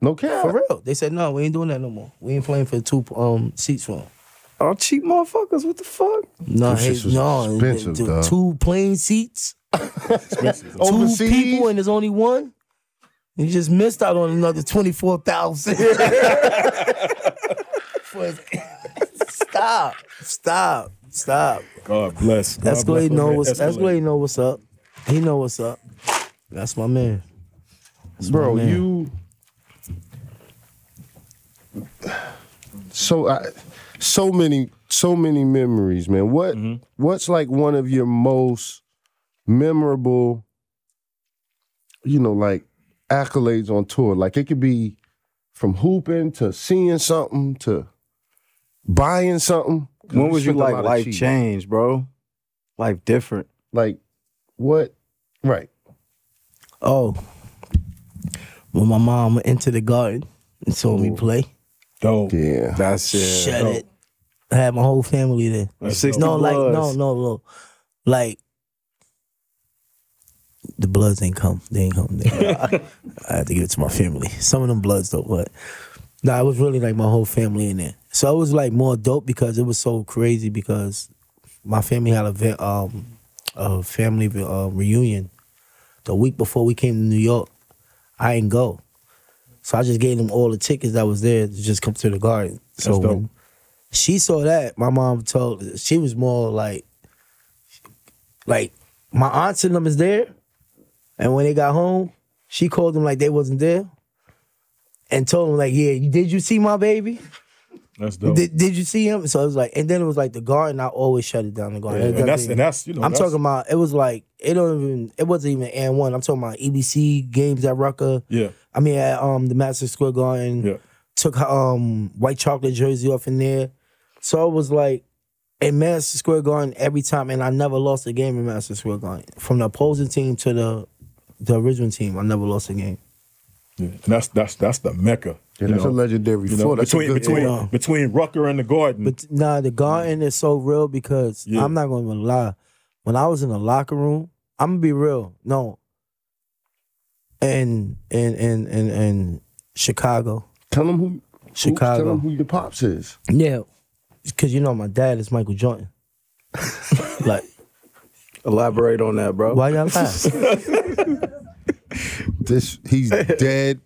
No cap. for real. They said, no, we ain't doing that no more. We ain't playing for two um seats for them. Oh, cheap motherfuckers. What the fuck? No, Them hey, no, expensive, the- the two plane seats, two Overseas? people, and there's only one. You just missed out on another twenty four thousand. stop, stop, stop. God bless. God Escalade bless know man what's Escalade. Escalade know what's up. He know what's up. That's my man. That's my Bro, man. you so I so many so many memories, man. What mm-hmm. what's like one of your most memorable, you know, like accolades on tour? Like it could be from hooping to seeing something to buying something. When was you like life cheap. change, bro? Life different. Like what? Right. Oh, when my mom went into the garden and saw me play, Dope. Yeah. That's it. shut dope. it. I had my whole family there. That's 60 No, like no, Bloods. no, no. Like the bloods ain't come. They ain't come. They, I, I had to give it to my family. Some of them bloods though, but nah, it was really like my whole family in there. So it was like more dope because it was so crazy because my family had a ve- um a family uh, reunion the week before we came to New York. I didn't go, so I just gave them all the tickets that was there to just come to the garden. So when she saw that, my mom told she was more like like my aunts and them is there. And when they got home, she called them like they wasn't there. And told them like, yeah, did you see my baby? That's dope. Did, did you see him? So it was like, and then it was like the garden. I always shut it down. The garden. Yeah, and that's and that's you know I'm that's, talking about. It was like it don't even. It wasn't even and one. I'm talking about EBC games at Rucker. Yeah. I mean at um the Madison Square Garden. Yeah. Took um white chocolate jersey off in there. So it was like in Madison Square Garden every time, and I never lost a game in Madison Square Garden. From the opposing team to the the original team, I never lost a game. Yeah. And that's that's that's the mecca. Yeah, that's know? a legendary You know, floor. Between good between Yeah. between Rucker and the Garden. But nah, the garden is so real because Yeah. I'm not gonna lie. When I was in the locker room, I'm gonna be real. No. In in in in in Chicago, Tell them who Chicago. Tell Chicago. him who your pops is. Yeah, because you know my dad is Michael Jordan. like, Elaborate on that, bro. why y'all laugh? This he's dead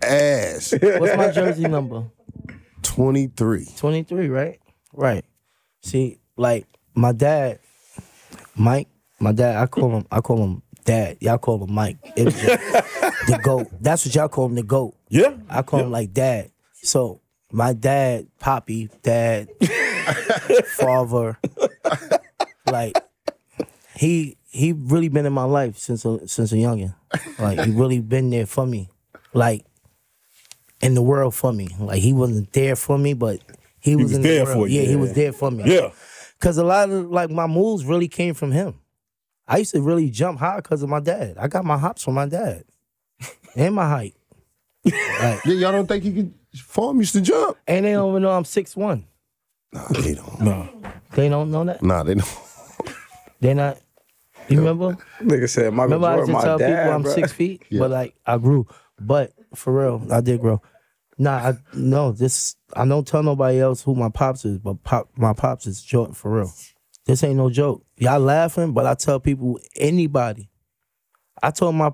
ass. What's my jersey number? 23. 23, right? Right. See, like my dad, Mike, my dad, I call him, I call him dad. Y'all call him Mike. It's the, the goat. That's what y'all call him, the goat. Yeah. I call him like dad. So my dad, Poppy, dad, father, like he he really been in my life since a, since a youngin. Like he really been there for me, like in the world for me. Like he wasn't there for me, but he, was, was in there the world. for you, Yeah, he was there for me. Yeah. Cause a lot of like my moves really came from him. I used to really jump high because of my dad. I got my hops from my dad and my height. Like, Yeah, y'all don't think he could farm used to jump? and they don't even know I'm six one. Nah, they don't. No. They don't know that. Nah, they don't. They're not. You remember? Nigga said Michael Remember I used Jordan, to my tell dad, people I'm bro. six feet, Yeah. but like I grew. But for real, I did grow. Nah, I no. This I don't tell nobody else who my pops is, but pop my pops is Jordan for real. This ain't no joke. Y'all laughing, but I tell people anybody. I told my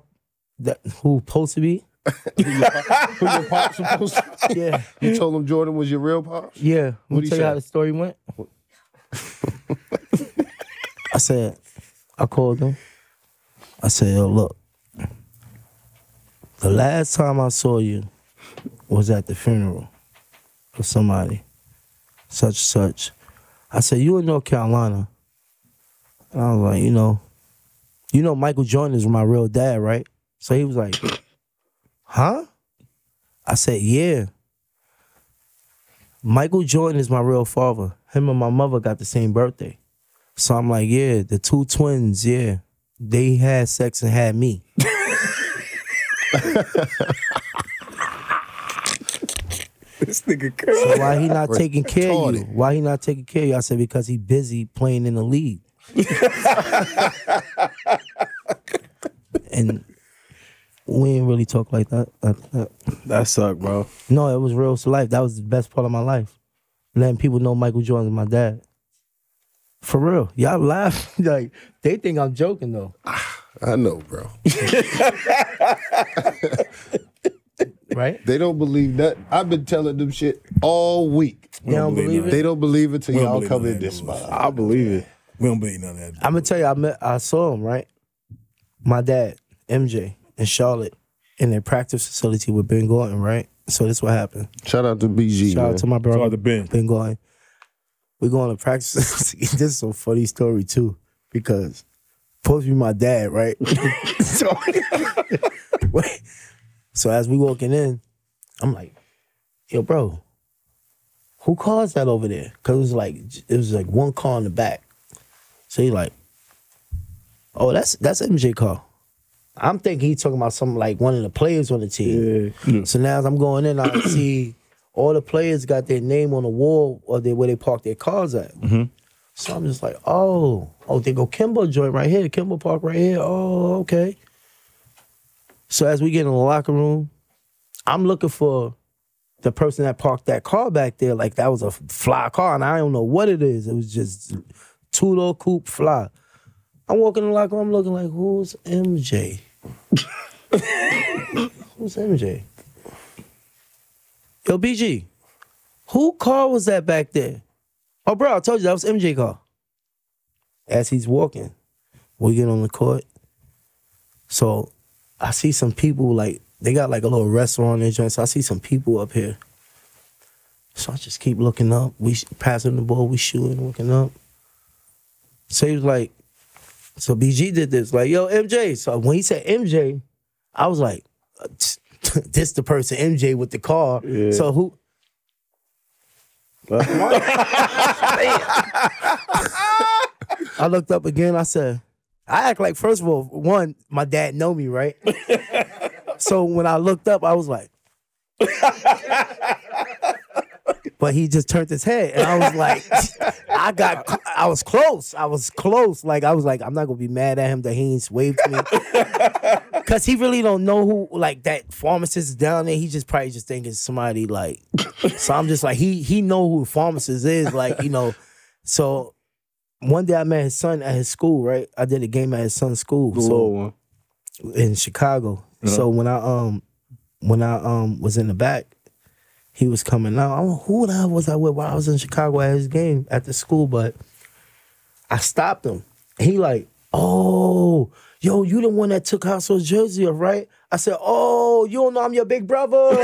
that who supposed to be. Who your pops supposed to? Yeah, You told him Jordan was your real pops? yeah. Let me tell you how the story went. I said, I called him. I said, yo, look. The last time I saw you was at the funeral of somebody, such such. I said, you in North Carolina. And I was like, you know, you know Michael Jordan is my real dad, right? So he was like, huh? I said, yeah. Michael Jordan is my real father. Him and my mother got the same birthday. So I'm like, yeah, the two twins, yeah. They had sex and had me. This nigga crazy. So why he not taking care of you? Why he not taking care of you? I said, because he busy playing in the league. and we ain't really talk like that. after that. That suck, bro. No, it was real to life. That was the best part of my life. Letting people know Michael Jordan's my dad. For real. Y'all laugh. like, they think I'm joking though. I know, bro. Right? They don't believe that. I've been telling them shit all week. You don't believe it? They don't believe it till y'all come in this spot. I believe it. We don't believe none of that. I'm gonna tell you, I met, I saw him right. My dad, MJ, in Charlotte, in their practice facility with Ben Gordon, right. So this what happened. Shout out to BG. Shout man. out to my brother Shout out to Ben. Ben Gordon. We going to practice. this is a funny story too, because supposed to be my dad, right? so, so as we walking in, I'm like, yo, bro, who cars that over there? Cause it was like it was like one car in the back. So he like, oh, that's that's MJ car. I'm thinking he talking about something like one of the players on the team. So now as I'm going in, I see all the players got their name on the wall or they, where they park their cars at. Mm-hmm. So I'm just like, oh, oh, they go Kemba joint right here, Kemba Park right here. Oh, okay. So as we get in the locker room, I'm looking for the person that parked that car back there. Like that was a fly car, and I don't know what it is. It was just two door coupe fly. I'm walking in the locker room, I'm looking like, who's MJ? who's MJ? Yo, BG, who car was that back there? Oh, bro, I told you that was MJ car. As he's walking, we get on the court. So I see some people like they got like a little restaurant in joint. So I see some people up here. So I just keep looking up. We passing the ball, we shooting, looking up. So he was like, so BG did this, like, yo, MJ. So when he said MJ, I was like, this the person, MJ with the car. So who? I looked up again. I said, I act like first of all, one, my dad know me, right? so when I looked up, I was like, but he just turned his head, and I was like, I got, I was close. I was close. Like I was like, I'm not gonna be mad at him that he ain't waved to me, Cause he really don't know who like that pharmacist is down there. He just probably just thinking somebody like. so I'm just like he he know who pharmacist is like you know. So one day I met his son at his school. Right, I did a game at his son's school. The so little one. in Chicago. So when I um when I um was in the back, he was coming out. I don't know who the hell was I with while I was in Chicago at his game at the school, but I stopped him. He like, oh, yo, you the one that took Household jersey off, right? I said, oh, you don't know I'm your big brother.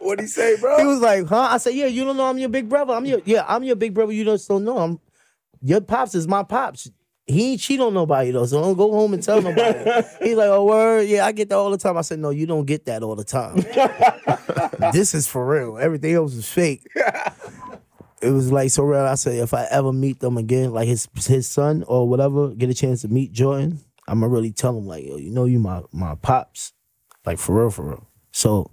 What'd he say, bro? he was like, huh? I said, yeah, you don't know I'm your big brother. I'm your yeah, I'm your big brother. You just don't know. I'm your pops is my pops. He ain't cheat on nobody though, so don't go home and tell nobody. He's like, oh word, yeah, I get that all the time. I said, no, you don't get that all the time. this is for real. Everything else is fake. It was like so real. I said, if I ever meet them again, like his his son or whatever, get a chance to meet Jordan, I'ma really tell him like, yo, you know, you my my pops, like for real, for real. So,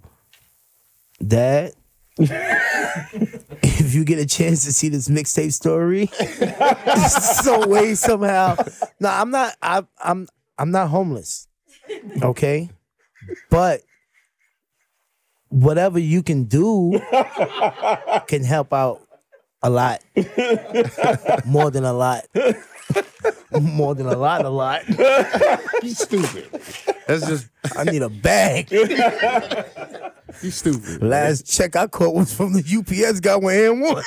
dad, if you get a chance to see this mixtape story, some way somehow. No, I'm not. I, I'm I'm not homeless. Okay, but whatever you can do can help out a lot, more than a lot, more than a lot, a lot. You stupid. That's just I need a bag. you stupid. Last check I caught was from the UPS guy with AND1.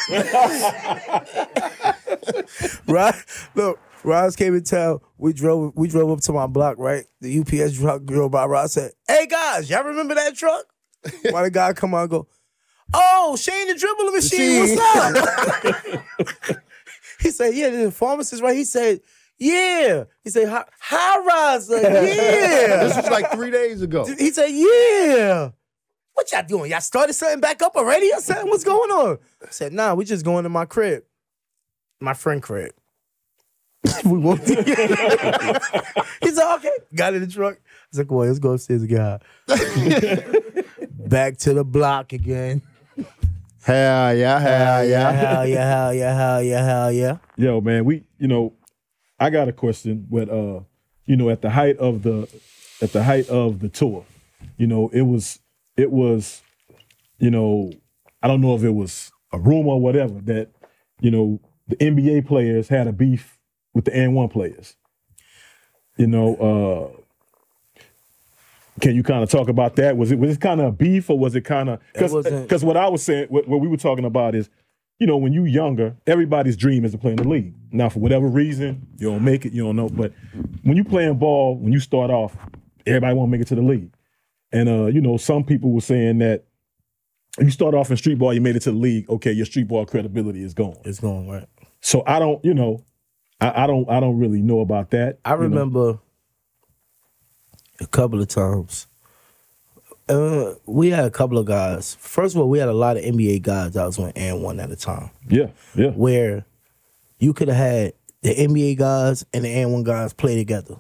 right? Look, Roz came in town. We drove. We drove up to my block. Right, the UPS truck drove by. Roz said, "Hey guys, y'all remember that truck?" Why the guy come on and go, "Oh, Shane the dribbling machine. What's up?" He said, "Yeah, the pharmacist, right?" He said. Yeah. He said, hi, hi Roz. Like, yeah. This was like three days ago. He said, "Yeah." What y'all doing? Y'all started something back up already? I said, "What's going on?" I said, "Nah, we just going to my crib, my friend crib." we walked in. he said, "Okay." Got in the truck. I said, "Come on, let's go upstairs and get high." back to the block again. Hell yeah, hell yeah. Hell yeah, hell yeah, hell yeah, hell yeah. Yo, man, we you know, I got a question. With uh, you know, at the height of the at the height of the tour, you know, it was it was, you know, I don't know if it was a rumor or whatever that, you know, the NBA players had a beef with the AND1 players. You know, uh can you kind of talk about that? Was it was it kind of a beef or was it kind of because what I was saying, what, what we were talking about is, you know, when you younger, everybody's dream is to play in the league. Now, for whatever reason, you don't make it, you don't know. But when you playing ball, when you start off, everybody want to make it to the league. And uh, you know, some people were saying that if you start off in street ball, you made it to the league. Okay, your street ball credibility is gone. It's gone, right. So I don't, you know, I, I don't, I don't really know about that. I you know. Remember a couple of times. Uh, we had a couple of guys. First of all, we had a lot of NBA guys that was on and one at a time. Yeah, yeah. Where you could have had the NBA guys and the and one guys play together,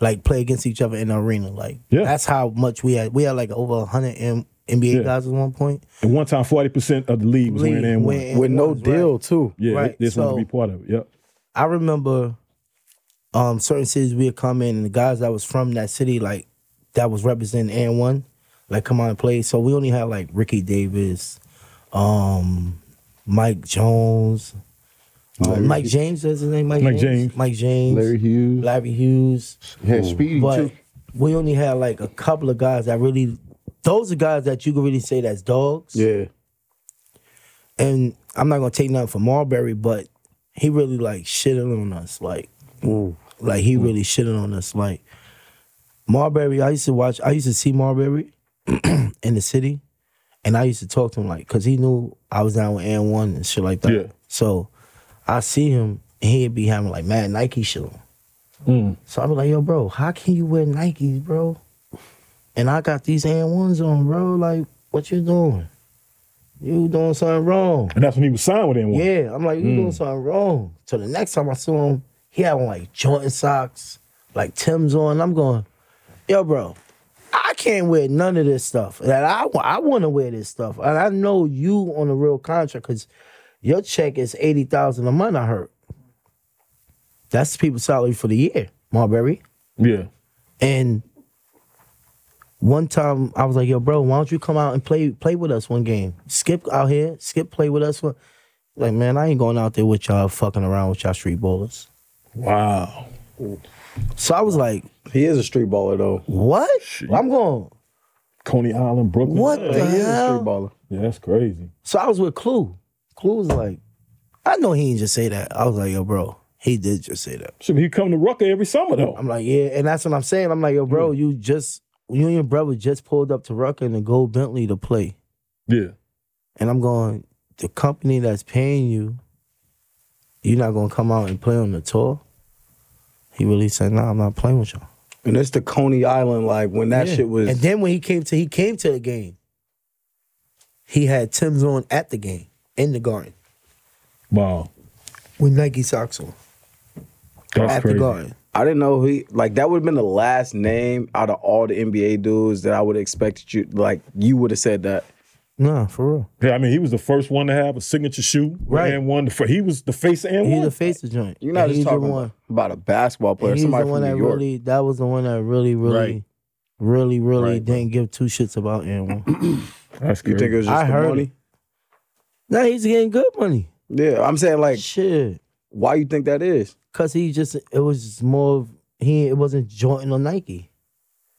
like play against each other in the arena. Like Yeah. that's how much we had. We had like over hundred M- NBA Yeah. guys at one point. At one time, forty percent of the league was League wearing AND1. With no ones, right. deal, too. Yeah, Right, they just want so- to be part of it. Yep. I remember um certain cities we would come in and the guys that was from that city, like that was representing and one, like come on and play. So we only had like Ricky Davis, um, Mike Jones, um, Larry Mike James, is his name Mike, Mike James? James. Mike James, Larry Hughes. Larry Hughes. Had Speedy But too. we only had like a couple of guys that really those are guys that you can really say that's dogs. Yeah. And I'm not gonna take nothing from Marbury, but he really like shitted on us. Like like he mm. really shitted on us. Like Marbury, I used to watch I used to see Marbury in the city and I used to talk to him like cause he knew I was down with AND1 and shit like that. Yeah. So I see him and he'd be having like mad Nike shit on. Mm. So I be like, yo, bro, how can you wear Nikes, bro? And I got these AND1s on, bro. Like, what you doing? You doing something wrong. And that's when he was signed with AND1. Yeah, I'm like, you doing mm. something wrong. So the next time I saw him, he had on like Jordan socks, like Tim's on. I'm going, yo, bro, I can't wear none of this stuff. That I I want to wear this stuff, and I know you on a real contract because your check is eighty thousand a month. I heard. That's people's salary for the year, Marbury. Yeah. And one time I was like, yo, bro, why don't you come out and play play with us one game? Skip out here, Skip play with us. One. Like, man, I ain't going out there with y'all fucking around with y'all street ballers. Wow. So I was like, He is a street baller though. what? I'm going, Coney Island, Brooklyn. What Yeah, the He is a hell? street baller. yeah, that's crazy. So I was with Clue. Clue was like, I know he didn't just say that. I was like, yo, bro, he did just say that. Should he come to Rucker every summer though? I'm like, yeah, and that's what I'm saying. I'm like, yo, bro, you just you and your brother just pulled up to Rucker and to Gold Bentley to play. yeah. And I'm going, the company that's paying you, you're not gonna come out and play on the tour? He really said, nah, I'm not playing with y'all. And it's the Coney Island, like when that Yeah. shit was. And then when he came to he came to the game, he had Tim's on at the game in the garden Wow. with Nike socks on That's at crazy. the garden. I didn't know he like that would have been the last name out of all the NBA dudes that I would have expected you like you would have said that. Nah, for real. Yeah, I mean, he was the first one to have a signature shoe. Right. And one. He was the face and He one. the face of the joint. You're not And just he's the talking one. about, about a basketball player, And he's somebody the from one New that York. really that was the one that really, really, Right. really, really Right, didn't give two shits about anyone. That's you crazy. think it was just I the heard money? it. now he's getting good money. Yeah, I'm saying like, Shit. why you think that is? Cause he just it was just more of he it wasn't Jordan or Nike.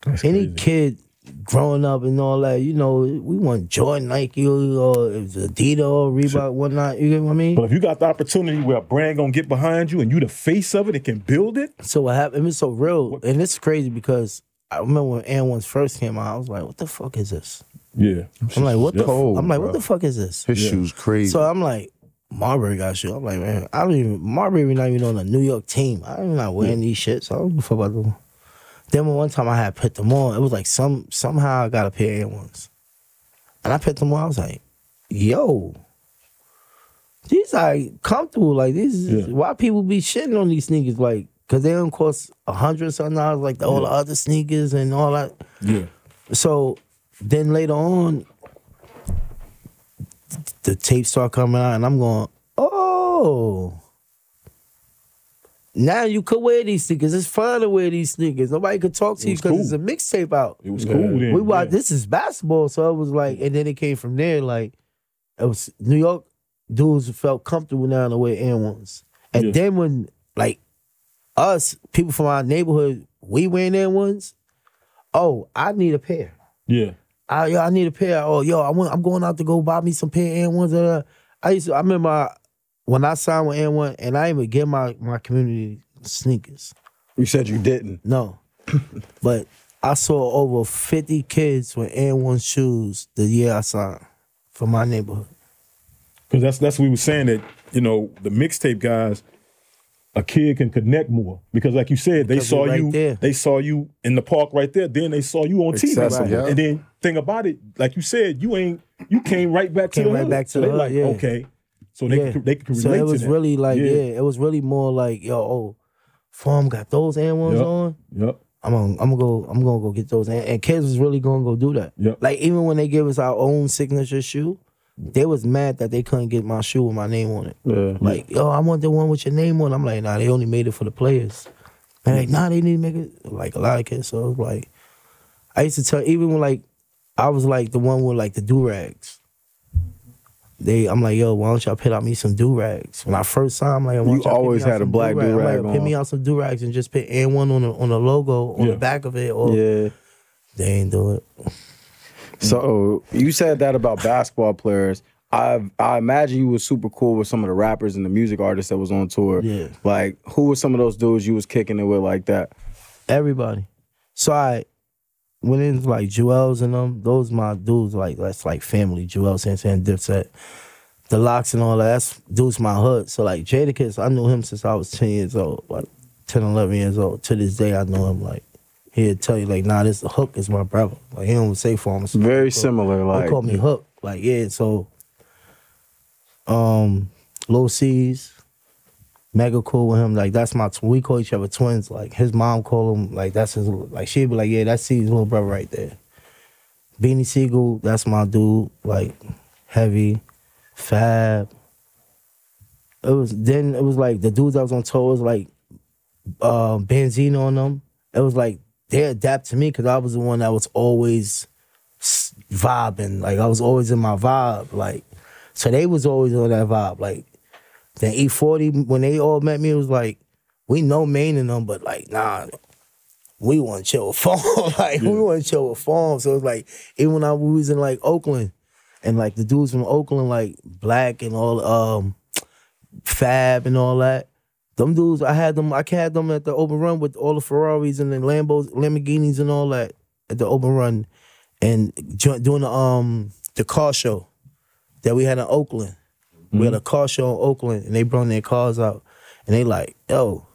That's Any crazy. kid growing up and all that, you know, we want Jordan, Nike, or it was Adidas or Reebok, whatnot. You get what I mean? But if you got the opportunity where a brand gonna get behind you and you the face of it, it can build it. So what happened? It's so real, and it's crazy because I remember when Air Ones first came out. I was like, "What the fuck is this?" Yeah. I'm like, "What the?" Cold, f-? I'm like, bro. "What the fuck is this?" His Yeah. shoes crazy. So I'm like, Marbury got shit. I'm like, man, I don't even Marbury not even on a New York team. I don't not wearing these shit. So I don't give a fuck about them. Then one time I had put them on, it was like some somehow I got a pair of Air ones. And I put them on, I was like, yo, these are comfortable. Like these is Yeah. why people be shitting on these sneakers, like, cause they don't cost a hundred something dollars like the, all the other sneakers and all that. Yeah. So then later on, the tapes start coming out, and I'm going, oh. Now you could wear these sneakers. It's fun to wear these sneakers. Nobody could talk to you because cool. it's a mixtape out. It was Yeah. cool then. We watched. yeah. This is basketball, so it was like, and then it came from there. Like it was New York dudes felt comfortable now to wear Air Ones, and Yeah. then when like us people from our neighborhood, we wearing Air Ones. Oh, I need a pair. Yeah. I yo, I need a pair. Oh, yo, I want, I'm going out to go buy me some pair of Air Ones. Uh, I used to, I remember I- when I signed with AND1, and I didn't even get my my community sneakers. You said you didn't. No, but I saw over 50 kids with AND1 shoes the year I signed for my neighborhood. Because that's that's what we were saying that you know the mixtape guys, a kid can connect more because like you said they Because saw right you there. they saw you in the park right there. Then they saw you on TV, Accessible. Yeah. and then thing about it, like you said, you ain't you came right back to Came the right hood. back to so the they hood, like yeah. okay, so they could, they could so it was really like, yeah. Yeah. it was really more like, yo, oh, Farm got those and Ones Yep. on. Yep. I'm gonna, I'm gonna go. I'm gonna go get those. And, and kids was really gonna go do that. Yep. Like even when they gave us our own signature shoe, they was mad that they couldn't get my shoe with my name on it. Yeah. Like, yo, I want the one with your name on. it. I'm like, nah, they only made it for the players. And like, nah, they need to make it like a lot of kids. So it was like, I used to tell even when like I was like the one with like the do rags. They, I'm like, yo, why don't y'all put out me some do rags? When I first saw, I'm like, why don't You always had a black do-rag? I'm like, on. me out some do rags and just put AND1 on the on the logo on Yeah. the back of it, or Yeah. they ain't do it. So you said that about basketball players. I I imagine you was super cool with some of the rappers and the music artists that was on tour. Yeah. Like who were some of those dudes you was kicking it with like that? Everybody. So I went into like Juelz and them. Those my dudes. Like that's like family. Juelz Santana, Dipset, the LOX and all that. That's dudes my hood. So like Jadakiss, I knew him since I was ten years old. Like 10, 11 years old. To this day, I know him. Like he'd tell you like, nah, this Hook is my brother. Like he don't say for him. So Very he call- similar. Like call me Hook. Like yeah. So um, Lil C's. Mega cool with him, like that's my. Tw- we call each other twins. Like his mom call him, like that's his. Like she'd be like, yeah, that's his little brother right there. Beanie Sigel, that's my dude. Like heavy, Fab. It was then. It was like the dudes that was on tour was like uh, Benzino on them. It was like they adapt to me because I was the one that was always vibing. Like I was always in my vibe. Like so they was always on that vibe. Like the E-40 when they all met me, it was like we know Maine and them, but like nah. We want to chill with Farm. like we want to chill with Farm. So it's like even when I we was in like Oakland, and like the dudes from Oakland, like Black and all um Fab and all that. Them dudes, I had them. I had them at the open run with all the Ferraris and the Lambos, Lamborghinis and all that at the open run, and doing the um the car show that we had in Oakland. We had a mm-hmm. car show in Oakland, and they brought their cars out, and they like, yo.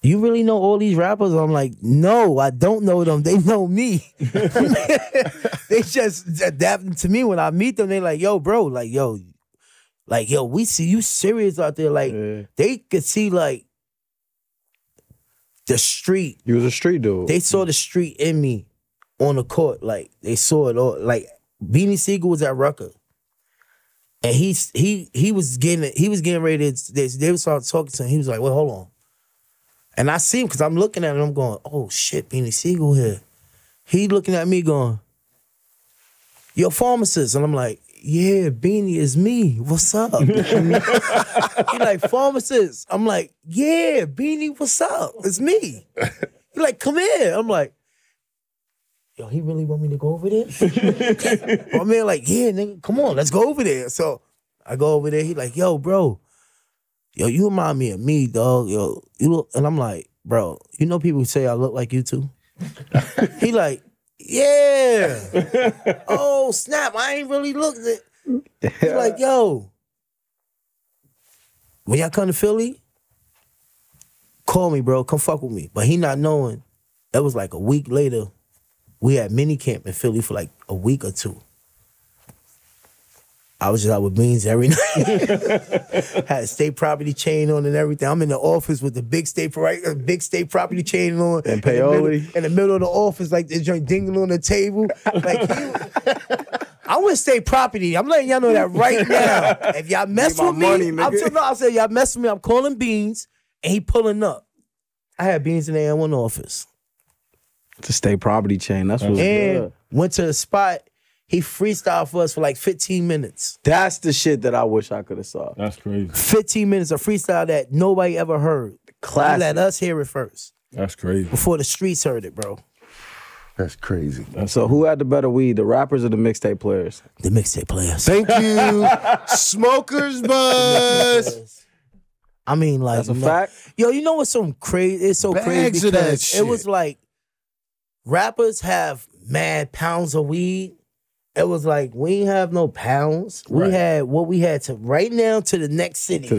You really know all these rappers? I'm like, no, I don't know them. They know me. they just adapting to me when I meet them. They like, yo, bro, like, yo, like, yo, we see you serious out there. Like, they could see like the street. You was a street dude. They saw the street in me on the court. Like, they saw it all. Like, Beanie Sigel was at Rucker. And he's he he was getting he was getting ready to they, they started talking to him. He was like, well, hold on. And I see him because I'm looking at him, I'm going, oh shit, Beanie Sigel here. He looking at me going, You're a pharmacist. And I'm like, Yeah, Beanie is me. What's up? he like, pharmacist. I'm like, Yeah, Beanie, what's up? It's me. He like, come here. I'm like, Yo, he really want me to go over there? My man, like, yeah, nigga, come on, let's go over there. So I go over there. He like, yo, bro, yo, you remind me of me, dog. Yo, you look, and I'm like, bro, you know people say I look like you too. he like, yeah. oh snap! I ain't really looked at. He like, yo, when y'all come to Philly, call me, bro. Come fuck with me. But he not knowing. That was like a week later. We had mini camp in Philly for like a week or two. I was just out with beans every night. Had a state property chain on and everything. I'm in the office with the big state right, uh, big state property chain on. And in the middle- paoli. In the middle of the office, like this joint dingling on the table. Like you, I with state property. I'm letting y'all know that right now. If y'all mess with me, money, I'm telling I said y'all mess with me. I'm calling beans, and he pulling up. I had beans in the AND1 office. The state property chain. That's what's and good. went to the spot. He freestyled for us for like 15 minutes. That's the shit that I wish I could have saw. That's crazy. 15 minutes of freestyle that nobody ever heard. Classic. He let us hear it first That's crazy. before the streets heard it, bro. That's crazy. So who had the better weed, the rappers or the mixtape players? The mixtape players. Thank you, Smokers Buzz. I mean, like, That's a no- fact. Yo, you know what's so crazy? It's so Bags crazy of that because it was like rappers have mad pounds of weed. It was like we ain't have no pounds. We Right. had what we had to right now to the next city. The,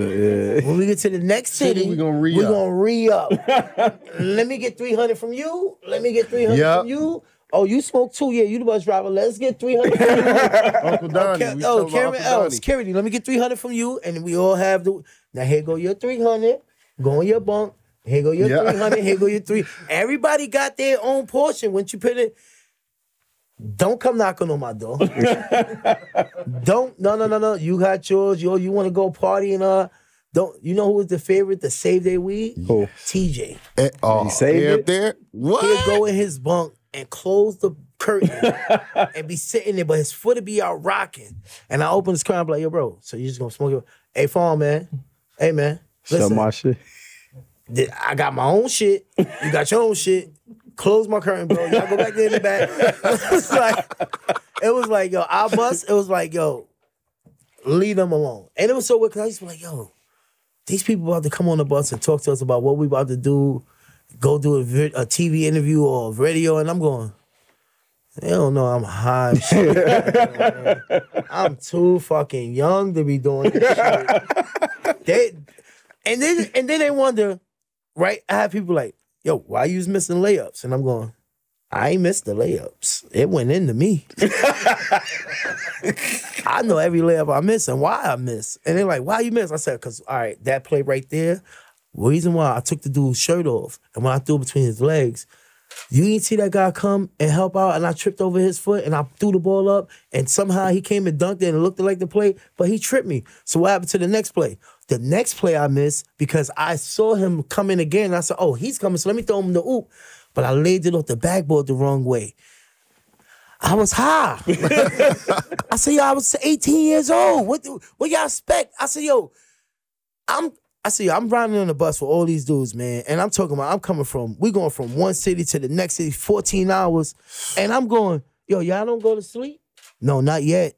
yeah. When we get to the next city, City, we gonna re-up. We gonna re up. Let me get three hundred from you. Let me get three hundred Yep. from you. Oh, you smoke too? Yeah, you the bus driver. Let's get three hundred from you. Uncle Donnie. We oh, Karen. Donnie. Security. Let me get 300 from you. And we all have the. Now, here go your 300. Go in your bunk. Here go your Yeah. 300. Here go your three. Everybody got their own portion. Once you put it. Don't come knocking on my door. don't. No, no, no, no. You got yours. Yo, you want to go party and uh. Don't you know who was the favorite to save their weed? Who? TJ. Eh, oh, He saved it? up there. What? He'd go in his bunk and close the curtain and be sitting there, but his foot would be out rocking. And I open his curtain, I'm like, yo, bro, so you just gonna smoke your hey farm, man. Hey man. Sell Listen, my shit. I got my own shit. You got your own shit. Close my curtain, bro. Y'all go back there in the back. it was like, it was like, yo, I bust. It was like, yo, leave them alone. And it was so weird because I used to be like, yo, these people about to come on the bus and talk to us about what we about to do, go do a, a TV interview or radio, and I'm going, they don't know I'm high. shit. I'm too fucking young to be doing this shit. They, and then and then they wonder, right? I have people like, yo, why you missing layups? And I'm going, I ain't missed the layups. It went into me. I know every layup I miss and why I miss. And they're like, why you miss? I said, because, all right, that play right there, reason why I took the dude's shirt off and when I threw it between his legs, you didn't see that guy come and help out and I tripped over his foot and I threw the ball up and somehow he came and dunked it and it looked like the play, but he tripped me. So what happened to the next play? The next play I missed because I saw him coming again. I said, "Oh, he's coming, so let me throw him the oop." But I laid it off the backboard the wrong way. I was high. I said, "Yo, I was 18 years old. What do, what y'all expect?" I said, "Yo, I'm." I said, "Yo, I'm riding on the bus with all these dudes, man, and I'm talking about I'm coming from. We going from one city to the next city, 14 hours, and I'm going, yo, y'all don't go to sleep? No, not yet.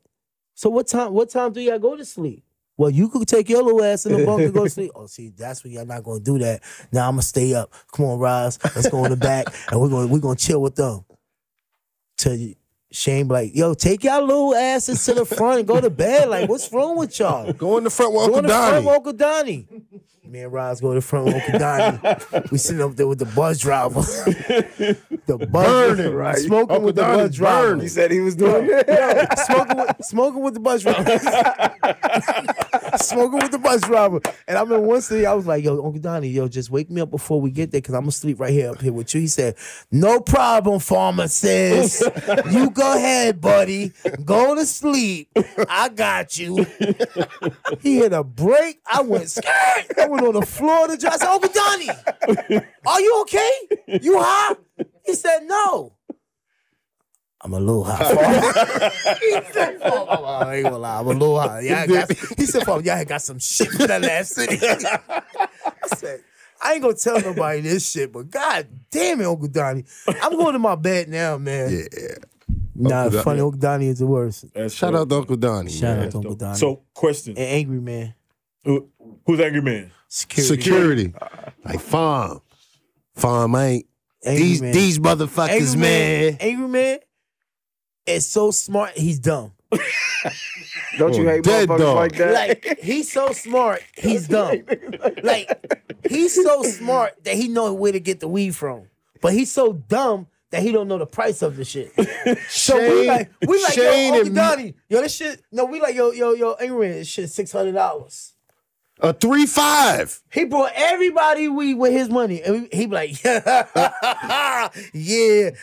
So what time? What time do y'all go to sleep? Well, you could take your little ass in the bunk and go to sleep. Oh, see, that's when y'all not gonna do that. Now I'm gonna stay up. Come on, Roz, let's go in the back and we're gonna we're gonna chill with them. To Shane, be like, yo, take y'all little asses to the front and go to bed. Like, what's wrong with y'all? Go in the front with Go Uncle in the front Donnie. with Uncle Donnie. Me and Roz go to the front with Uncle Donnie. we sitting up there with the bus driver. the bus Burning, right? Smoking Uncle with the Donnie bus driver. burning. He said he was doing it. smoking with smoking with the bus driver. smoking with the bus driver. And I remember one city, I was like, yo, Uncle Donnie, yo, just wake me up before we get there, cause I'm gonna sleep right here up here with you. He said, No problem, pharmacist. you go ahead, buddy. Go to sleep. I got you. He hit a break. I went scared. I went on the floor to I said, Uncle Donnie, are you okay? You high? He said, No. I'm a little high. he said, "Fuck, oh, oh, I'm- ain't gonna lie, I'm a little high. Yeah, I got, he said, "Fuck, y'all had got some shit from that last city." I said, I ain't gonna tell nobody this shit, but god damn it, Uncle Donnie. I'm going to my bed now, man. Yeah. Nah, Uncle funny, Donnie. Uncle Donnie is the worst. That's Shout dope. out to Uncle Donnie. Shout man. out to Uncle Donnie. So, question: and Angry Man. Who, who's angry man? Security. Security. Like farm. Farm ain't. Angry These Man. these motherfuckers, Angry man. Angry Man is so smart, he's dumb. Don't you hate dead motherfuckers dog. like that? Like he's so smart, he's dumb. Like he's so smart that he know where to get the weed from, but he's so dumb that he don't know the price of the shit. So we like we like Shane yo Uncle and- Donnie, yo this shit. No, we like yo yo yo Angry Man, this shit six hundred dollars. A three five. He brought everybody weed with his money, and we- he be like, "Yeah,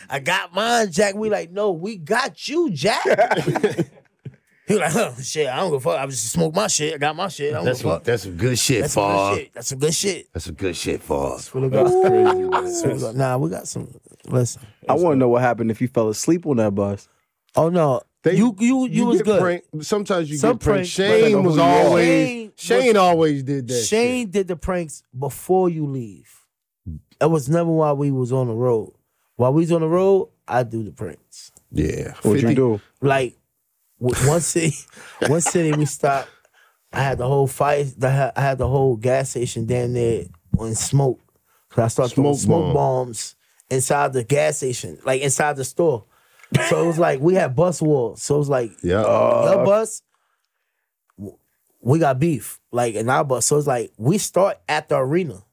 I got mine, Jack." We like, "No, we got you, Jack." he was like, huh, "Shit, I don't give a fuck. I just smoke my shit. I got my shit. I don't That's give a some, fuck." that's some good shit, That's some Far. good shit. That's some good shit. That's some good shit, Far. Swear to God. Swear to God. Nah, we got some. Listen. I want to know what happened if you fell asleep on that bus. Oh no, They- you you you, was get good. pranked. Sometimes you Some get pranked. prank- Shane was on who you are. always Shane Shane, was- always did that. Shane shit. did the pranks before you leave. That was never while we was on the road. While we was on the road, I do the pranks. Yeah. What'd 50 you do? like one city, one city we stopped. I had the whole fire. I had, the whole gas station down there on smoke. Cause I started throwing Smoke smoke bomb. bombs inside the gas station, like inside the store. So it was like we had bus wars. So it was like Yeah. your oh, bus, we got beef. Like in our bus. So it's like we start at the arena.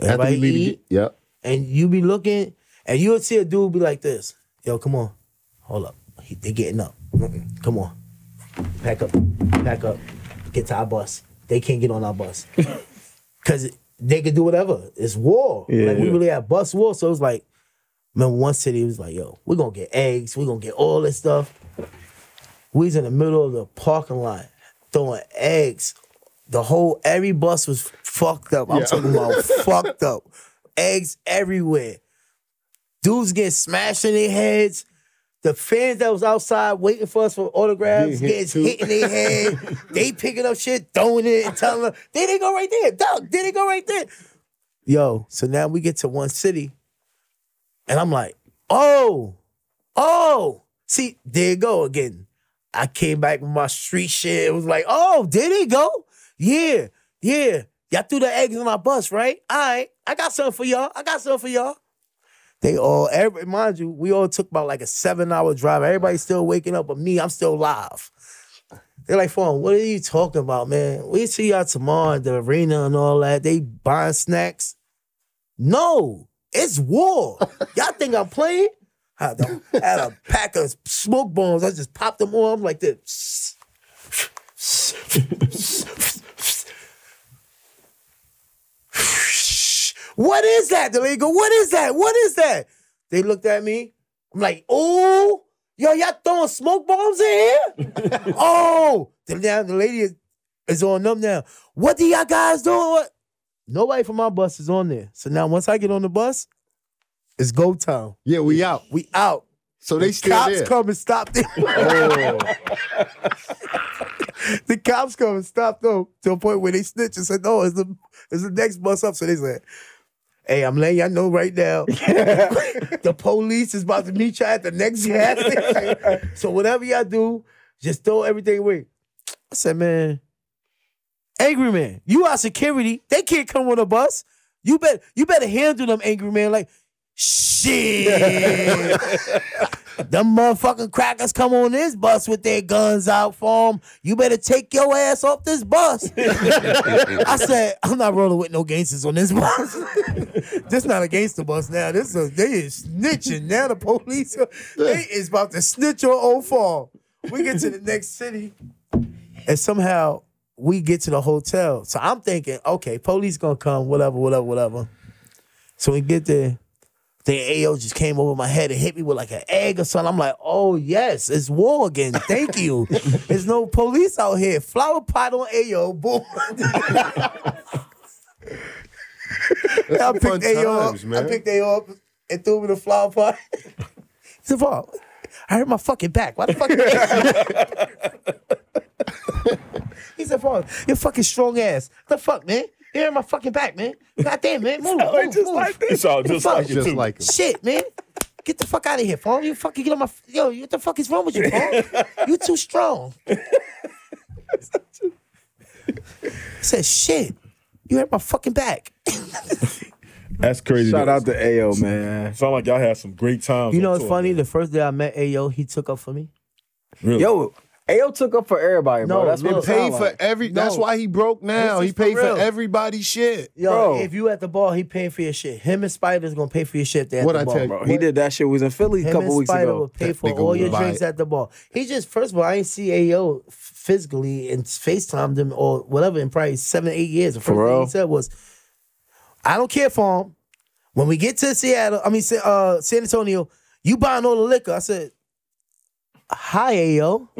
After we Everybody leave the eat, ga- yeah. and you be looking, and you'll see a dude be like this. Yo, come on. Hold up. He, they getting up. Mm-mm. Come on. Pack up. Pack up. Get to our bus. They can't get on our bus. Cause they can do whatever. It's war. Yeah. like we really had bus war. So it was like, remember one city was like, yo, we're gonna get eggs, we're gonna get all this stuff. We was in the middle of the parking lot throwing eggs. The whole every bus was fucked up. I'm Yeah. talking about fucked up. Eggs everywhere. Dudes getting smashed in their heads. The fans that was outside waiting for us for autographs, Getting hit getting hit in their head. they picking up shit, throwing it, and telling them, there they go right there. Dog, there they go right there. Yo, so now we get to one city, and I'm like, oh, oh. See, there you go again. I came back with my street shit. It was like, oh, did he go. Yeah, yeah. Y'all threw the eggs on our bus, right? All right. I got something for y'all. I got something for y'all. They all, every, mind you, we all took about like a seven hour drive. Everybody's still waking up, but me, I'm still live. They're like, Farm, what are you talking about, man? We see y'all tomorrow at the arena and all that. They buying snacks. No, it's war. y'all think I'm playing? Had a, had a pack of smoke bombs. I just popped them on. Like this. What is that? The lady go, what is that? What is that? They looked at me. I'm like, oh, yo, y'all throwing smoke bombs in here? oh, then now the lady is is on them now. What do y'all guys doing? Nobody from my bus is on there. So now once I get on the bus, it's go time. Yeah, we out. We out. So they the still cops there. come and stop them. Oh. the cops come and stop them to a point where they snitch and said, "No, it's the it's the next bus up." So they said, "Hey, I'm letting y'all know right now, the police is about to meet y'all at the next gas station. so whatever y'all do, just throw everything away." I said, "Man, angry man, you are security. They can't come on a bus. You bet you better handle them angry man like." Shit. Them motherfucking crackers come on this bus with their guns out for them. You better take your ass off this bus. I said, I'm not rolling with no gangsters on this bus. this not a gangster bus now. This is they is snitching. Now the police they is about to snitch on old fall. We get to the next city, and somehow we get to the hotel. So I'm thinking, okay, police gonna come, whatever, whatever, whatever. So we get there. The AO just came over my head and hit me with like an egg or something. I'm like, oh yes, it's war again. Thank you. There's no police out here. Flower pot on AO, boom. I picked AO up. man. I picked AO up and threw him in the flower pot. he said, "Paul, I hurt my fucking back. Why the fuck?" he said, "Paul, you're fucking strong ass. The fuck, man." You hurt my fucking back, man. God damn, man. Move, move, just move. like this. It's all just Fuck. like it, Just like him. Shit, man. Get the fuck out of here, Paul. You fucking get on my yo. What the fuck is wrong with you, Paul? You too strong. I said, shit. You hurt my fucking back. That's crazy. Shout though. out to AO, man. Sound like y'all had some great times. You know what's tour, funny? man. The first day I met AO, he took up for me. Really? Yo, AO took up for everybody, bro. No, That's what look, it Paid sound for like. every. That's No. why he broke now. He is for paid for, everybody's shit. Yo, Bro. if you at the bar, he paying for your shit. Him and Spider's gonna pay for your shit. There at What the I bar. tell you, Bro, he did that shit. We was in Philly a couple and weeks Spider ago. will pay That for all your drinks it. at the bar. He just first of all, I ain't see AO physically and FaceTimed him or whatever in probably seven, eight years. The first For thing real? he said was, "I don't care for him. When we get to Seattle, I mean uh, San Antonio, you buying all the liquor." I said, "Hi, AO."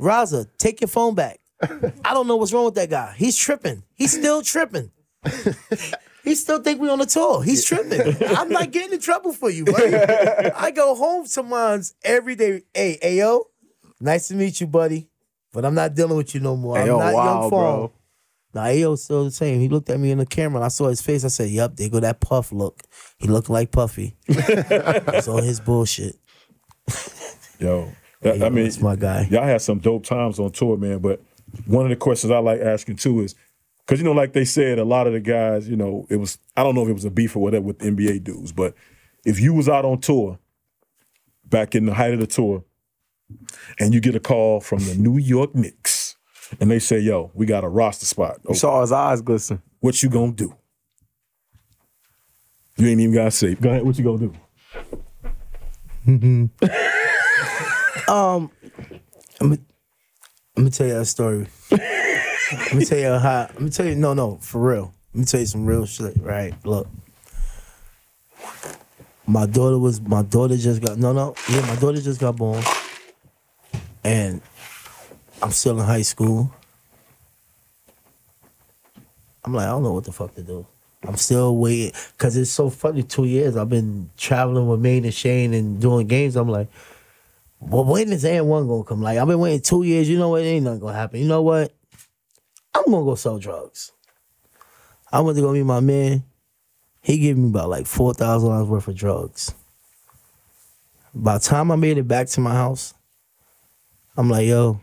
Raza, take your phone back. I don't know what's wrong with that guy. He's tripping. He's still tripping. He still think we on the tour. He's tripping. I'm not getting in trouble for you, buddy. I go home to mine's every day. Hey, AO, nice to meet you, buddy. But I'm not dealing with you no more. I'm not wow, young form. bro. Nah, AO's still the same. He looked at me in the camera and I saw his face. I said, Yup, there go that puff look. He looked like Puffy. It's on his bullshit. Yo, that- I mean, that's my guy. Y'all had some dope times on tour, man. But one of the questions I like asking too is because you know, like they said, a lot of the guys, you know, it was I don't know if it was a beef or whatever with NBA dudes, but if you was out on tour back in the height of the tour, and you get a call from the New York Knicks, and they say, "Yo, we got a roster spot. You saw his eyes glisten. What you gonna do?" You ain't even gotta say. Go ahead. What you gonna do? Um, I'm gonna, tell you a story. Let me tell you how. Let me tell you. No, no, for real. Let me tell you some real shit. Right? Look, my daughter was. My daughter just got. No, no. Yeah, my daughter just got born, and I'm still in high school. I'm like, I don't know what the fuck to do. I'm still waiting because it's so funny. Two years I've been traveling with Main and Shane and doing games. I'm like. Well, when is AND1 gonna come? Like I've been waiting two years. You know what? Ain't nothing gonna happen. You know what? I'm gonna go sell drugs. I went to go meet my man. He gave me about like four thousand dollars worth of drugs. By the time I made it back to my house, I'm like, yo,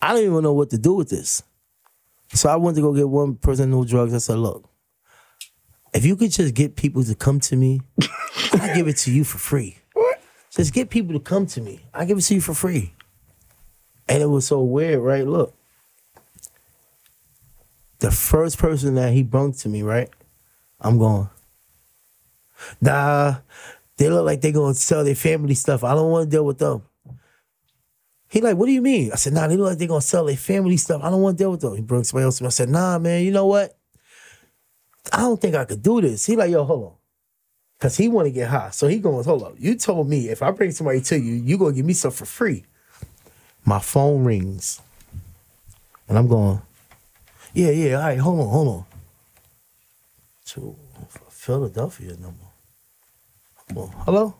I don't even know what to do with this. So I went to go get one person who drugs. I said, look, if you could just get people to come to me, I'll give it to you for free. Just get people to come to me. I give it to you for free. And it was so weird, right? Look. The first person that he brung to me, right? I'm going, nah, they look like they're gonna sell their family stuff. I don't wanna deal with them. He like, what do you mean? I said, nah, they look like they're gonna sell their family stuff. I don't wanna deal with them. He brought somebody else to me. I said, nah, man, you know what? I don't think I could do this. He like, yo, hold on. Cause he want to get high. So he going, hold up. You told me if I bring somebody to you, you gonna give me stuff for free. My phone rings. And I'm going, yeah, yeah, all right, hold on, hold on. To Philadelphia number. Well, hello?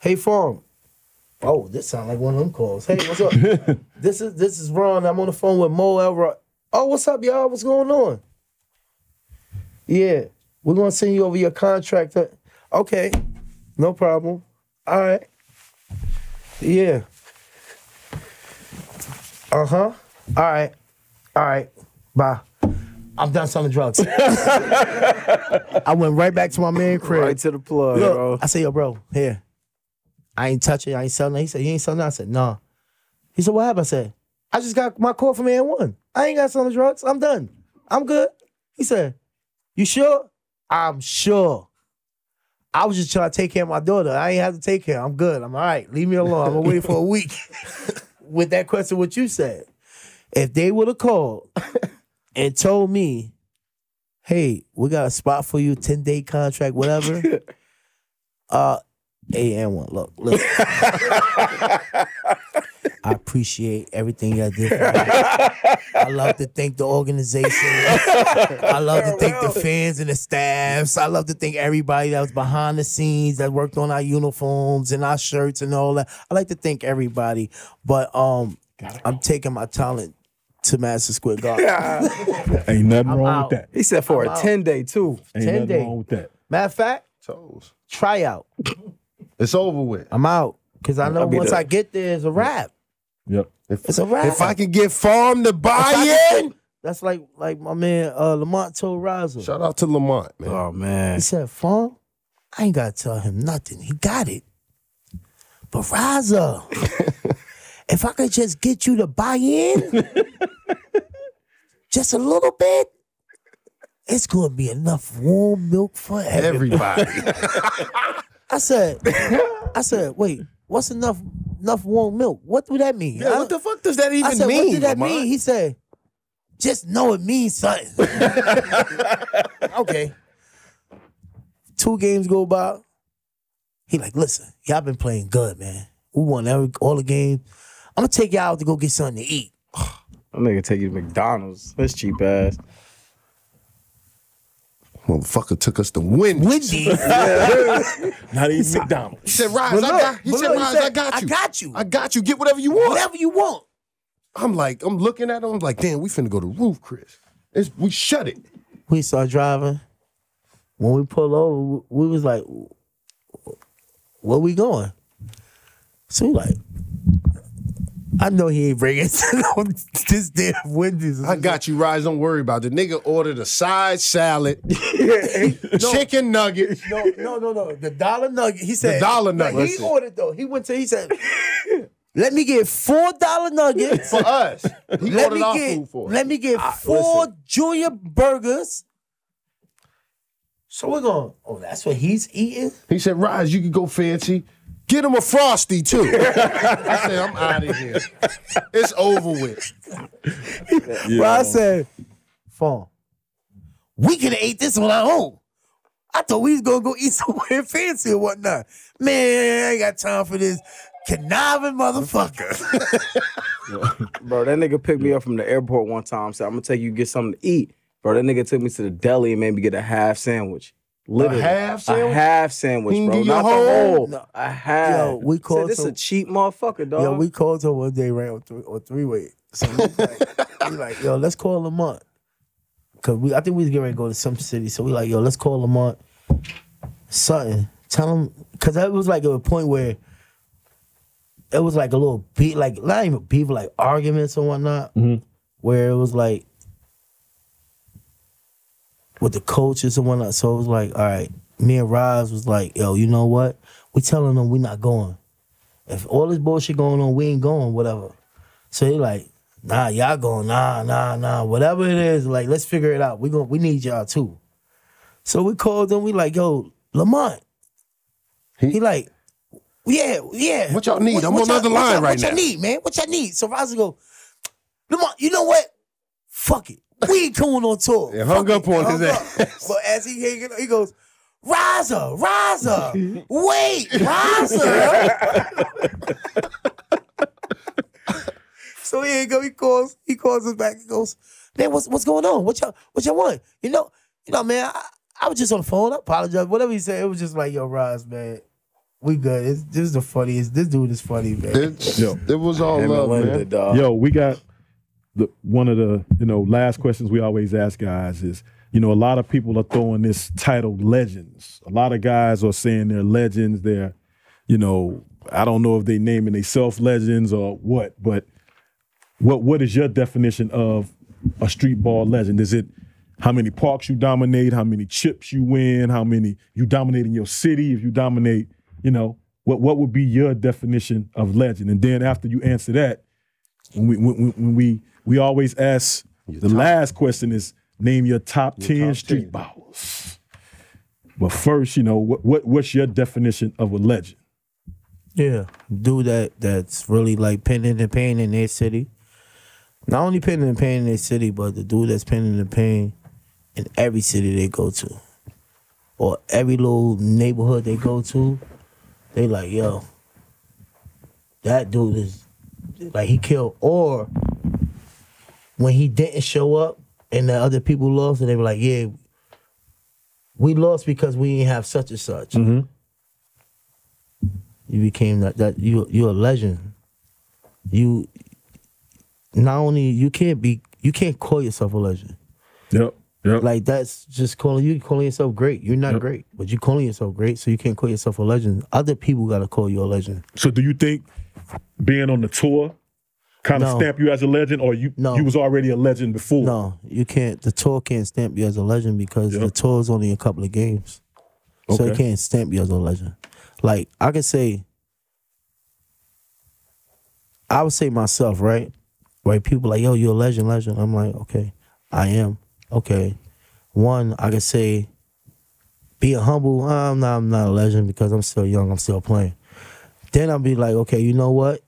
Hey, farm. Oh, this sounds like one of them calls. Hey, what's up? this is this is Ron. I'm on the phone with Mo Elrod. Oh, what's up, y'all? What's going on? Yeah, we're gonna send you over your contract. Uh, Okay, no problem. All right. Yeah. Uh huh. All right. All right. Bye. I'm done selling drugs. I went right back to my man crib. Right to the plug, Look, bro. I said, yo, bro, here. I ain't touching, I ain't selling. nothing. He said, you ain't selling. nothing?" I said, nah. He said, what happened? I said, I just got my call from AND1. I ain't got selling drugs. I'm done. I'm good. He said, you sure? I'm sure. I was just trying to take care of my daughter. I ain't have to take care. I'm good. I'm all right. Leave me alone. I'm gonna wait for a week. With that question, what you said. If they would have called and told me, hey, we got a spot for you, 10 day contract, whatever. uh A and one. Look, look. I appreciate everything y'all did. I love to thank the organization. I love to thank the fans and the staffs. I love to thank everybody that was behind the scenes that worked on our uniforms and our shirts and all that. I like to thank everybody. But um I'm taking my talent to Madison Square Garden. Ain't nothing wrong out. with that. He said for I'm a out. 10 day too. Ain't 10 nothing day. wrong with that. Matter of fact, Toes. try out. It's over with. I'm out. Cause I know once there. I get there, it's a wrap. Yep. If, It's a wrap. if I can get farm to buy in, get- That's like like my man uh, Lamont told Raza. shout out to Lamont, man. Oh man. He said, Farm, I ain't gotta tell him nothing. He got it. But Raza, if I could just get you to buy in just a little bit, it's gonna be enough warm milk for everybody. Everybody. I said, I said, wait, what's enough enough warm milk? What do that mean? yeah, I- what the fuck does that even I said, mean? what did that Lamont? mean? He said, just know it means something. okay. Two games go by. He like, listen, y'all been playing good, man. We won every all the games. I'm gonna take y'all out to go get something to eat. I'm gonna take you to McDonald's. That's cheap ass. Motherfucker took us to win. Wendy. Not even McDonald's. He said, Rise, But I got he said, look, he Rise, said, I got you. I you. got you. I got you. Get whatever you want. Whatever you want. I'm like, I'm looking at him. I'm like, damn, we finna go to Ruth's Chris. It's, we shut it. We start driving. When we pull over, we was like, where we going? So we like, I know he ain't bringing this damn Wendy's. I got you, Rise. Don't worry about it. The nigga ordered a side salad, chicken nuggets. No, no, no, no. The dollar nugget. He said dollar like, nugget. he ordered though. He went to. He said, "Let me get four dollar nuggets. for us. He let me our get. food for us. Let me get four junior burgers." So we're going. Oh, that's what he's eating. He said, Rise, you can go fancy. Get him a frosty too. I said, I'm out of here. It's over with. Yeah. Well, I said, "Phone. We could have ate this on our own." I thought we was gonna go eat somewhere fancy or whatnot. Man, I ain't got time for this conniving motherfucker. Bro, that nigga picked me up from the airport one time. Said, I'm gonna take you get something to eat. Bro, that nigga took me to the deli and made me get a half sandwich. Literally. half sandwich? A half sandwich, He bro. Not a the whole? whole. No. A half. Yo, we Said, called this some- a cheap motherfucker, dog. Yo, we called her one day right on three or three way. So we like, we like, yo, let's call Lamont. Cause we I think we was getting ready to go to some city. So we like, yo, let's call Lamont. Something. Tell him cause that was like a point where it was like a little beat, like not even beef, like arguments and whatnot. Mm-hmm. Where it was like with the coaches and whatnot. So it was like, all right, me and Roz was like, yo, you know what? We telling them we not going. If all this bullshit going on, we ain't going, whatever. So they like, nah, y'all going, nah, nah, nah, whatever it is, like, let's figure it out. We going we need y'all too. So we called them, we like, yo, Lamont. He, like, yeah, yeah. What y'all need? I'm what on another what line right What y'all need, man? What y'all need? So Raza go, Lamont, you know what? Fuck it. We ain't going on tour. And hung Fuck up on Hung his up. ass. But as he hanging, he goes, Raza, Raza, wait, Raza. so he ain't go. He calls. He calls us back. He goes, man, what's what's going on? What y'all what y'all want? You know, you know, man. I, I was just on the phone. I apologize. Whatever he said, it was just like, yo, Roz, man, we good. It's, this is the funniest. This dude is funny, man. It, Yo. it was all Him and love, man. dog. Yo, we got the one of the you know last questions we always ask guys is you know a lot of people are throwing this title legends. A lot of guys are saying they're legends. They're you know I don't know if they naming themselves legends or what, but what what is your definition of a street ball legend? Is it how many parks you dominate, how many chips you win, how many you dominate in your city? If you dominate, you know what what would be your definition of legend? And then after you answer that, when we when, when we we always ask the last question is name your top ten top street 10. balls. But first, you know what, what what's your definition of a legend? Yeah, dude that that's really like penning the pain in their city. Not only penning the pain in their city, but the dude that's penning the pain in every city they go to, or every little neighborhood they go to. They like, yo, that dude is like he killed. Or when he didn't show up and the other people lost, and they were like, yeah, we lost because we didn't have such and such. Mm-hmm. You became that that you you're a legend. You not only you can't be you can't call yourself a legend. Yep. Yep. Like that's just calling you calling yourself great. You're not Yep. great, but you calling yourself great, so you can't call yourself a legend. Other people gotta call you a legend. so do you think being on the tour kind of No. stamp you as a legend, or you No. you was already a legend before? No, you can't. The tour can't stamp you as a legend because Yep. the tour's only a couple of games, so it can't stamp you as a legend. Like I could say, I would say myself, right? Right? People like, yo, you're a legend, legend. I'm like, okay, I am. Okay, one, I could say, being humble. Uh, I'm not. I'm not a legend because I'm still young. I'm still playing. Then I'll be like, okay, you know what?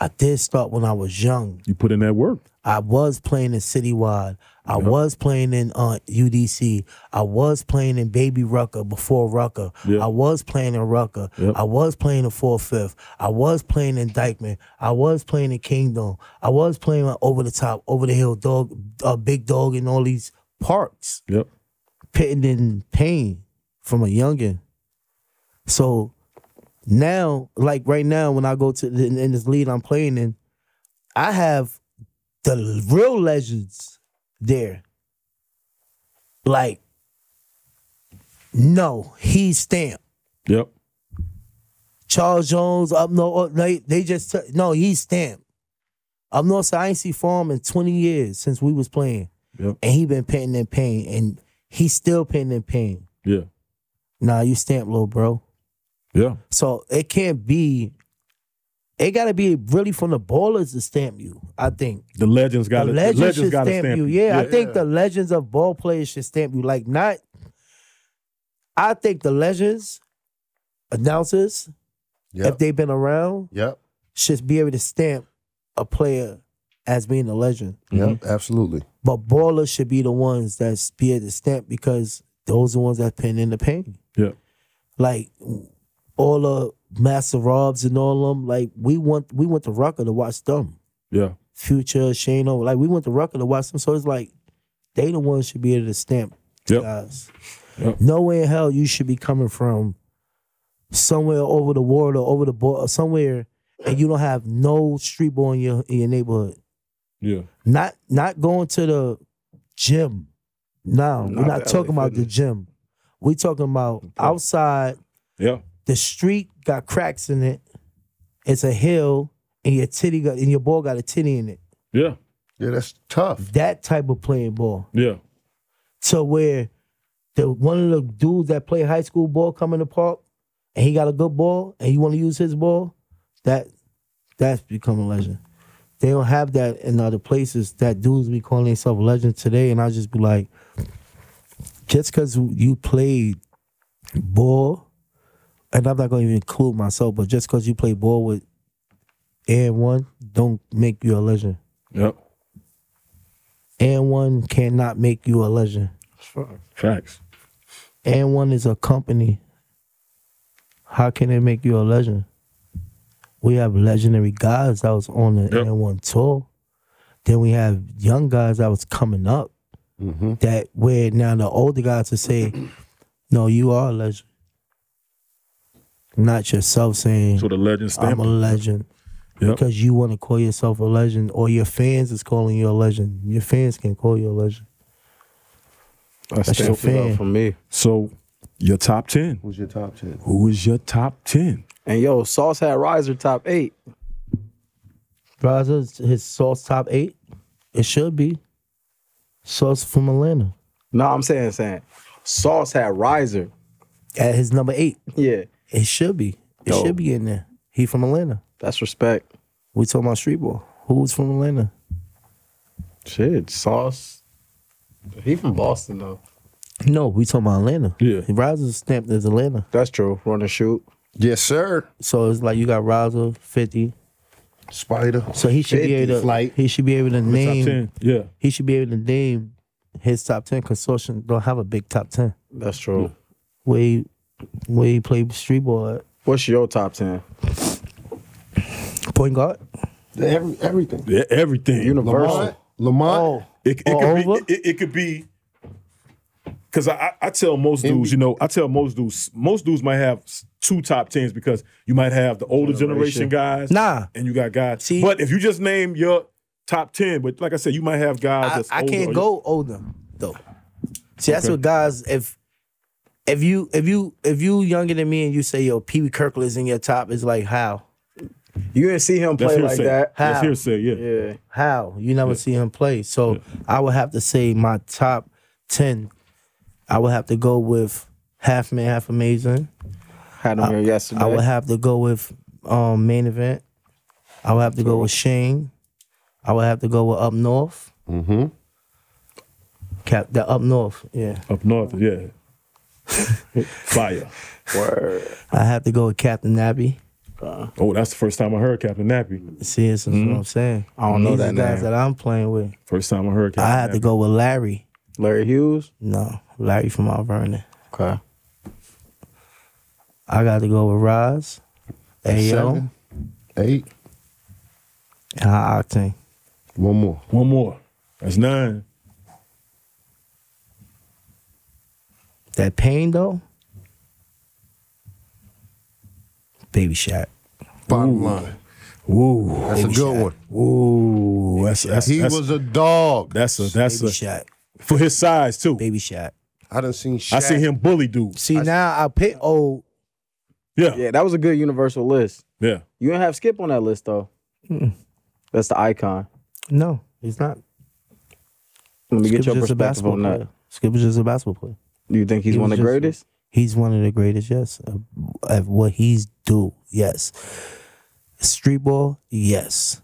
I did start when I was young. You put in that work. I was playing in Citywide. I was playing in uh, UDC. I was playing in Baby Rucker before Rucker. Yeah. I was playing in Rucker. Yep. I was playing in Four Fifth. I was playing in Dyckman. I was playing in Kingdom. I was playing over the top, over the hill, dog, uh, big dog, in all these parks, Yep. pitting in pain from a youngin. So now, like right now, when I go to the, in this lead I'm playing in, I have the real legends there. Like, no, he's stamped. Yep. Charles Jones up north, they, they just no, he's stamped. Up north, so I ain't see farm in 20 years since we was playing. Yep. And he been painting in pain. And he's still painting in pain. Yeah. Nah, you stamped, little bro. Yeah. So it can't be. It got to be really from the ballers to stamp you. I think The legends got the to. legends, The legends should stamp, stamp you. Yeah, I think the legends of ball players should stamp you. Like not. I think the legends, announcers, Yep. if they've been around, Yep. should be able to stamp a player as being a legend. Yep. Absolutely. But ballers should be the ones that's be able to stamp because those are the ones that pin in the pain. Yeah. Like all the Master Robs and all them, like we want we went to Rucker to watch them. Yeah. Future, Shano. Like we went to Rucker to watch them. So it's like they the ones should be able to stamp Yep. guys. Yep. Nowhere in hell you should be coming from somewhere over the water, over the border, somewhere, and you don't have no street ball in your in your neighborhood. Yeah. Not not going to the gym. No, Not we're not talking LA about the gym. We talking about outside. Yeah. The street got cracks in it. It's a hill, and your titty got and your ball got a titty in it. Yeah. Yeah, that's tough. That type of playing ball. Yeah. To where the one of the dudes that play high school ball come in the park, and he got a good ball, and you want to use his ball, that that's become a legend. They don't have that in other places. That dudes be calling themselves legends today, and I just be like, just because you played ball, and I'm not going to even include myself, but just because you play ball with AND1, don't make you a legend. Yep. AND1 cannot make you a legend. Facts. AND1 is a company. How can it make you a legend? we have legendary guys that was on the Yep. AND1 tour. Then we have young guys that was coming up. Mm-hmm. That where now the older guys to say, "No, you are a legend." Not yourself saying, So the legend stamp. "I'm a legend." Yep. Because you want to call yourself a legend, or your fans is calling you a legend. Your fans can call you a legend. That's That's your stamped it up fan. for me. So your top ten. Who's your top ten? Who is your top ten? And yo, Sauce had Riser top eight. Brazos, his Sauce top eight. It should be. Sauce from Atlanta No, I'm saying saying Sauce had Riser. at his number eight. Yeah, It should be. It Dope. should be in there. He from Atlanta. that's respect. We talking about street ball. Who's from Atlanta? Shit, Sauce. He from Boston though. No, we talking about Atlanta. Yeah. Brazos stamped as Atlanta. That's true. Run and shoot. Yes, sir. So it's like you got Raza, 50. Spider. So he should be able to flight. he should be able to Top name ten. Yeah. he should be able to name his top ten consortium don't have a big top ten. That's true. Where he where he played street ball at. What's your top ten? Point guard. Every, everything. Yeah, everything. Universal. Lamont. Lamont. Oh. It, it could over? be. It, it could be. Because I, I I tell most dudes, you know, I tell most dudes, most dudes might have two top tens because you might have the older generation, guys, Nah. and you got guys. See- but if you just name your top ten, but like I said, you might have guys. I, that's I older can't or- go older though. See, that's Okay. what guys. If if you if you if you younger than me and you say yo Pee Wee Kirkland is in your top, it's like how You didn't see him play like hearsay. that. That's hearsay. Yeah. Yeah. how you never see him play. So I would have to say my top ten. I would have to go with Half Man, Half Amazing. Had him here yesterday. I would have to go with um, Main Event. I would have to go with Shane. I would have to go with Up North. Mm-hmm. Cap the Up North. Yeah. Up north. Yeah. Fire. Word. I have to go with Captain Nappy. Uh, oh, that's the first time I heard Captain Nappy. See, this is what mm-hmm. I'm saying. I don't know that are guys name. that I'm playing with. First time I heard Captain I had to go with Larry. Larry Hughes. No, Larry from Mount Vernon. Okay. I got to go with Roz, AO, Seven. Eight. and High Octane. One more. One more. That's nine. That pain though, Baby Shaq. Bottom line. Woo. That's a good one. Woo. That's that's He that's, was a dog. that's a that's Baby a Shaq. for his size too. Baby Shaq. I done seen Shaq. I see him bully dudes. See now I pick old. Oh. Yeah. Yeah, that was a good universal list. Yeah. You didn't have Skip on that list though. That's the icon. No, he's not. Let me get Skip your a perspective basketball on that. player. Skip is just a basketball player. Do you think he's He one of the just- greatest? He's one of the greatest, yes. Of- Of what he's do, yes. Street ball, yes.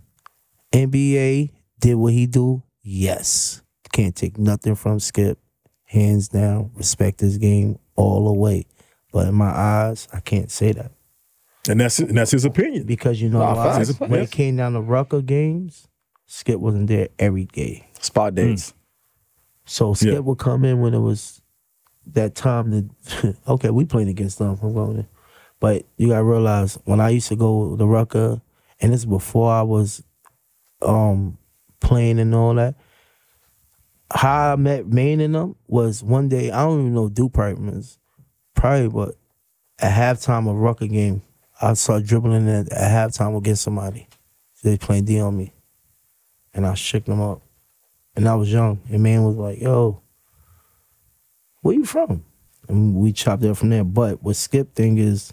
NBA did what he do, yes. Can't take nothing from Skip. Hands down, respect his game all the way. But in my eyes, I can't say that And that's and that's his opinion. because you know Nah, why? when it came down to Rucker games, Skip wasn't there every game. Spot dates. So Skip Yeah. would come in when it was that time to okay, we playing against them. I'm going in. But you gotta realize when I used to go to Rucker, and this is before I was um playing and all that. How I met Main and them was one day, I don't even know Duke Primus, probably but at halftime of Rucker game, I saw dribbling at, at halftime against somebody. They playing D on me. And I shook them up and I was young. And man was like, "Yo, where you from?" And we chopped it up from there. But what Skip thing is,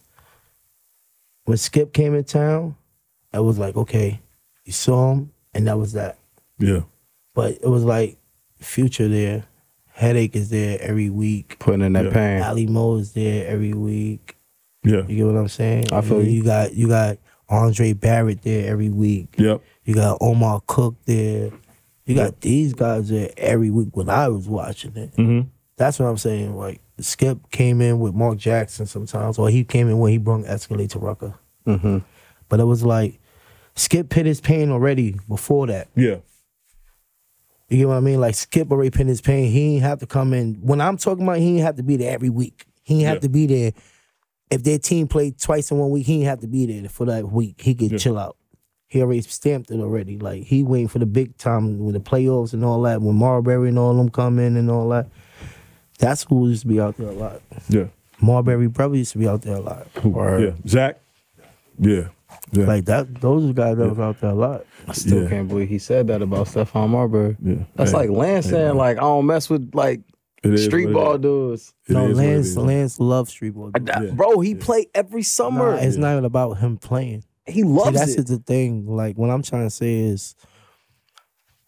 when Skip came in town, I was like, okay, you saw him, and that was that. Yeah. But it was like Future there, Headache is there every week. Putting in that Yeah. pain. Ali Mo is there every week. Yeah. You get what I'm saying? I feel you. You got you got Andre Barrett there every week. Yep. You got Omar Cook there. You got these guys there every week when I was watching it. Mm-hmm. That's what I'm saying. Like Skip came in with Mark Jackson sometimes, or he came in when he brought Escalade to Rucker. Mm-hmm. But it was like Skip pit his pain already before that. Yeah. You get what I mean? Like Skip already pit his pain. He ain't have to come in. When I'm talking about, he ain't have to be there every week. He ain't have Yeah. to be there if their team played twice in one week, he didn't have to be there for that week. He could chill out. He already stamped it already. Like he waiting for the big time with the playoffs and all that. When Marbury and all them come in and all that. That's who used to be out there a lot. Yeah. Marbury probably used to be out there a lot. Yeah. Zach. Yeah. Yeah. Like that, those guys that was out there a lot. I still Yeah. can't believe he said that about Stephon Marbury. yeah. That's Hey, like Lance saying, like, I don't mess with like it is street ball dudes. It no, is what it Lance. Lance loves street ball. Dudes. I- Yeah. Bro, he played every summer. Nah, it's not even about him playing. he See, loves that's it. the thing. Like what I'm trying to say is,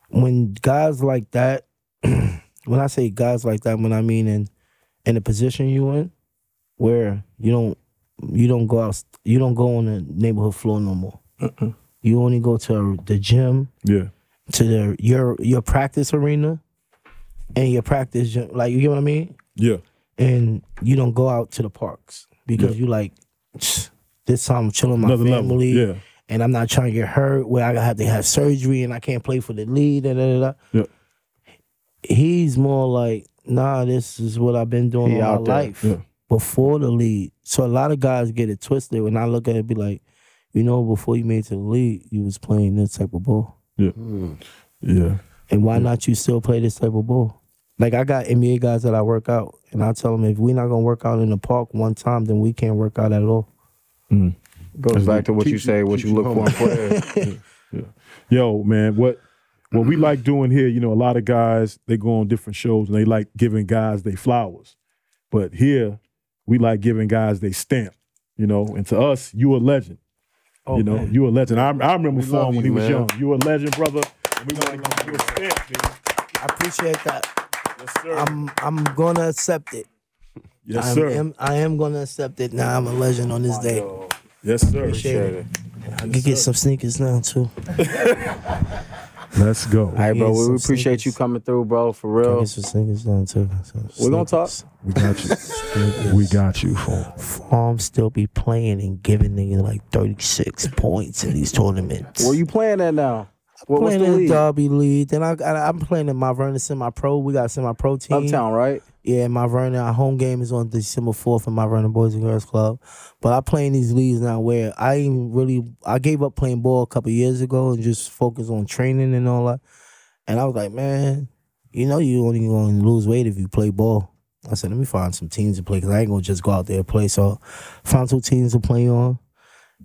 when guys like that, when I say guys like that, when I mean in in the position you in, where you don't you don't go out, you don't go on the neighborhood floor no more. You only go to the gym, Yeah. to the your your practice arena, and your practice gym. Like you get what I mean? Yeah. and you don't go out to the parks because Yeah. you like this time I'm chilling my Another level. family Yeah. and I'm not trying to get hurt where I have to have surgery and I can't play for the league. Da, da, da, da. Yeah. He's more like, nah, this is what I've been doing He all my there. life Yeah. before the league. So a lot of guys get it twisted. When I look at it, be like, you know, before you made it to the league, you was playing this type of ball. Yeah. Yeah. And why not you still play this type of ball? Like I got NBA guys that I work out, and I tell them if we're not gonna work out in the park one time, then we can't work out at all. Mm. Goes back to what you you- say, what you you look for in players. Yo, man, what what we mm-hmm. like doing here, you know, a lot of guys they go on different shows and they like giving guys they flowers. But here, we like giving guys they stamp, you know, and to us, you a legend. Oh, you know, man. you a legend. I, I remember We Farm love when he you, was man. young. You a legend, brother. And we want to give you a stamp, baby. I appreciate that. Yes, sir. I'm I'm gonna accept it. yes, I'm, sir. am, I am gonna accept it. Now I'm a legend on this day. yes, sir. Appreciate it. I can get some sneakers now too. Let's go. All right, bro. Yeah, We some appreciate you coming through, bro. For real. get some sneakers now too. Some We gonna talk. We got you. we got you, Fawn. Farm still be playing and giving niggas like 36 points in these tournaments. Where you playing at now? What, what's playing the in league? the Derby League. Then I, I I'm playing in Mount Vernon semi pro. We got semi pro team. Uptown, right? Yeah, Mount Vernon. Our home game is on December fourth in Mount Vernon Boys and Girls Club. But I play in these leagues now where I really I gave up playing ball a couple years ago and just focused on training and all that. And I was like, man, you know you only gonna lose weight if you play ball. I said, let me find some teams to play because I ain't gonna just go out there and play. So found two teams to play on.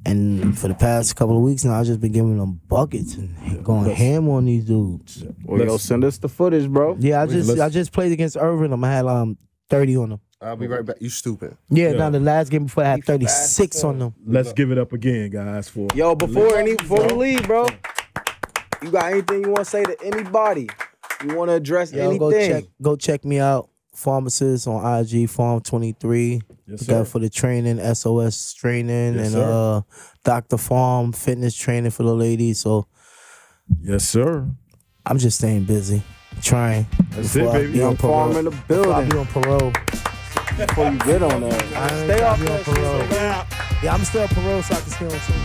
And for the past couple of weeks now, I've just been giving them buckets and going ham on these dudes. Well, yo, send us the footage, bro. Yeah, I just let's- I just played against Irvin. I had um thirty on them. I'll be right back. You stupid. Yeah, Yeah. now the last game before I had 36 on them. Let's give it up again, guys. For Yo, before any before we leave, bro, you got anything you want to say to anybody? You want to address Yo, go anything? check go check me out. Pharmacist on IG, Farm 23. Yes, We got sir. for the training, SOS training, Yes, and sir. uh Dr. Farm fitness training for the ladies. So yes, sir. I'm just staying busy, trying. That's Before it, I baby. be on Young farm in the Before I building. be on parole. Before you get on there, I stay off be on parole. Yeah, I'm still on parole, so I can stay on team.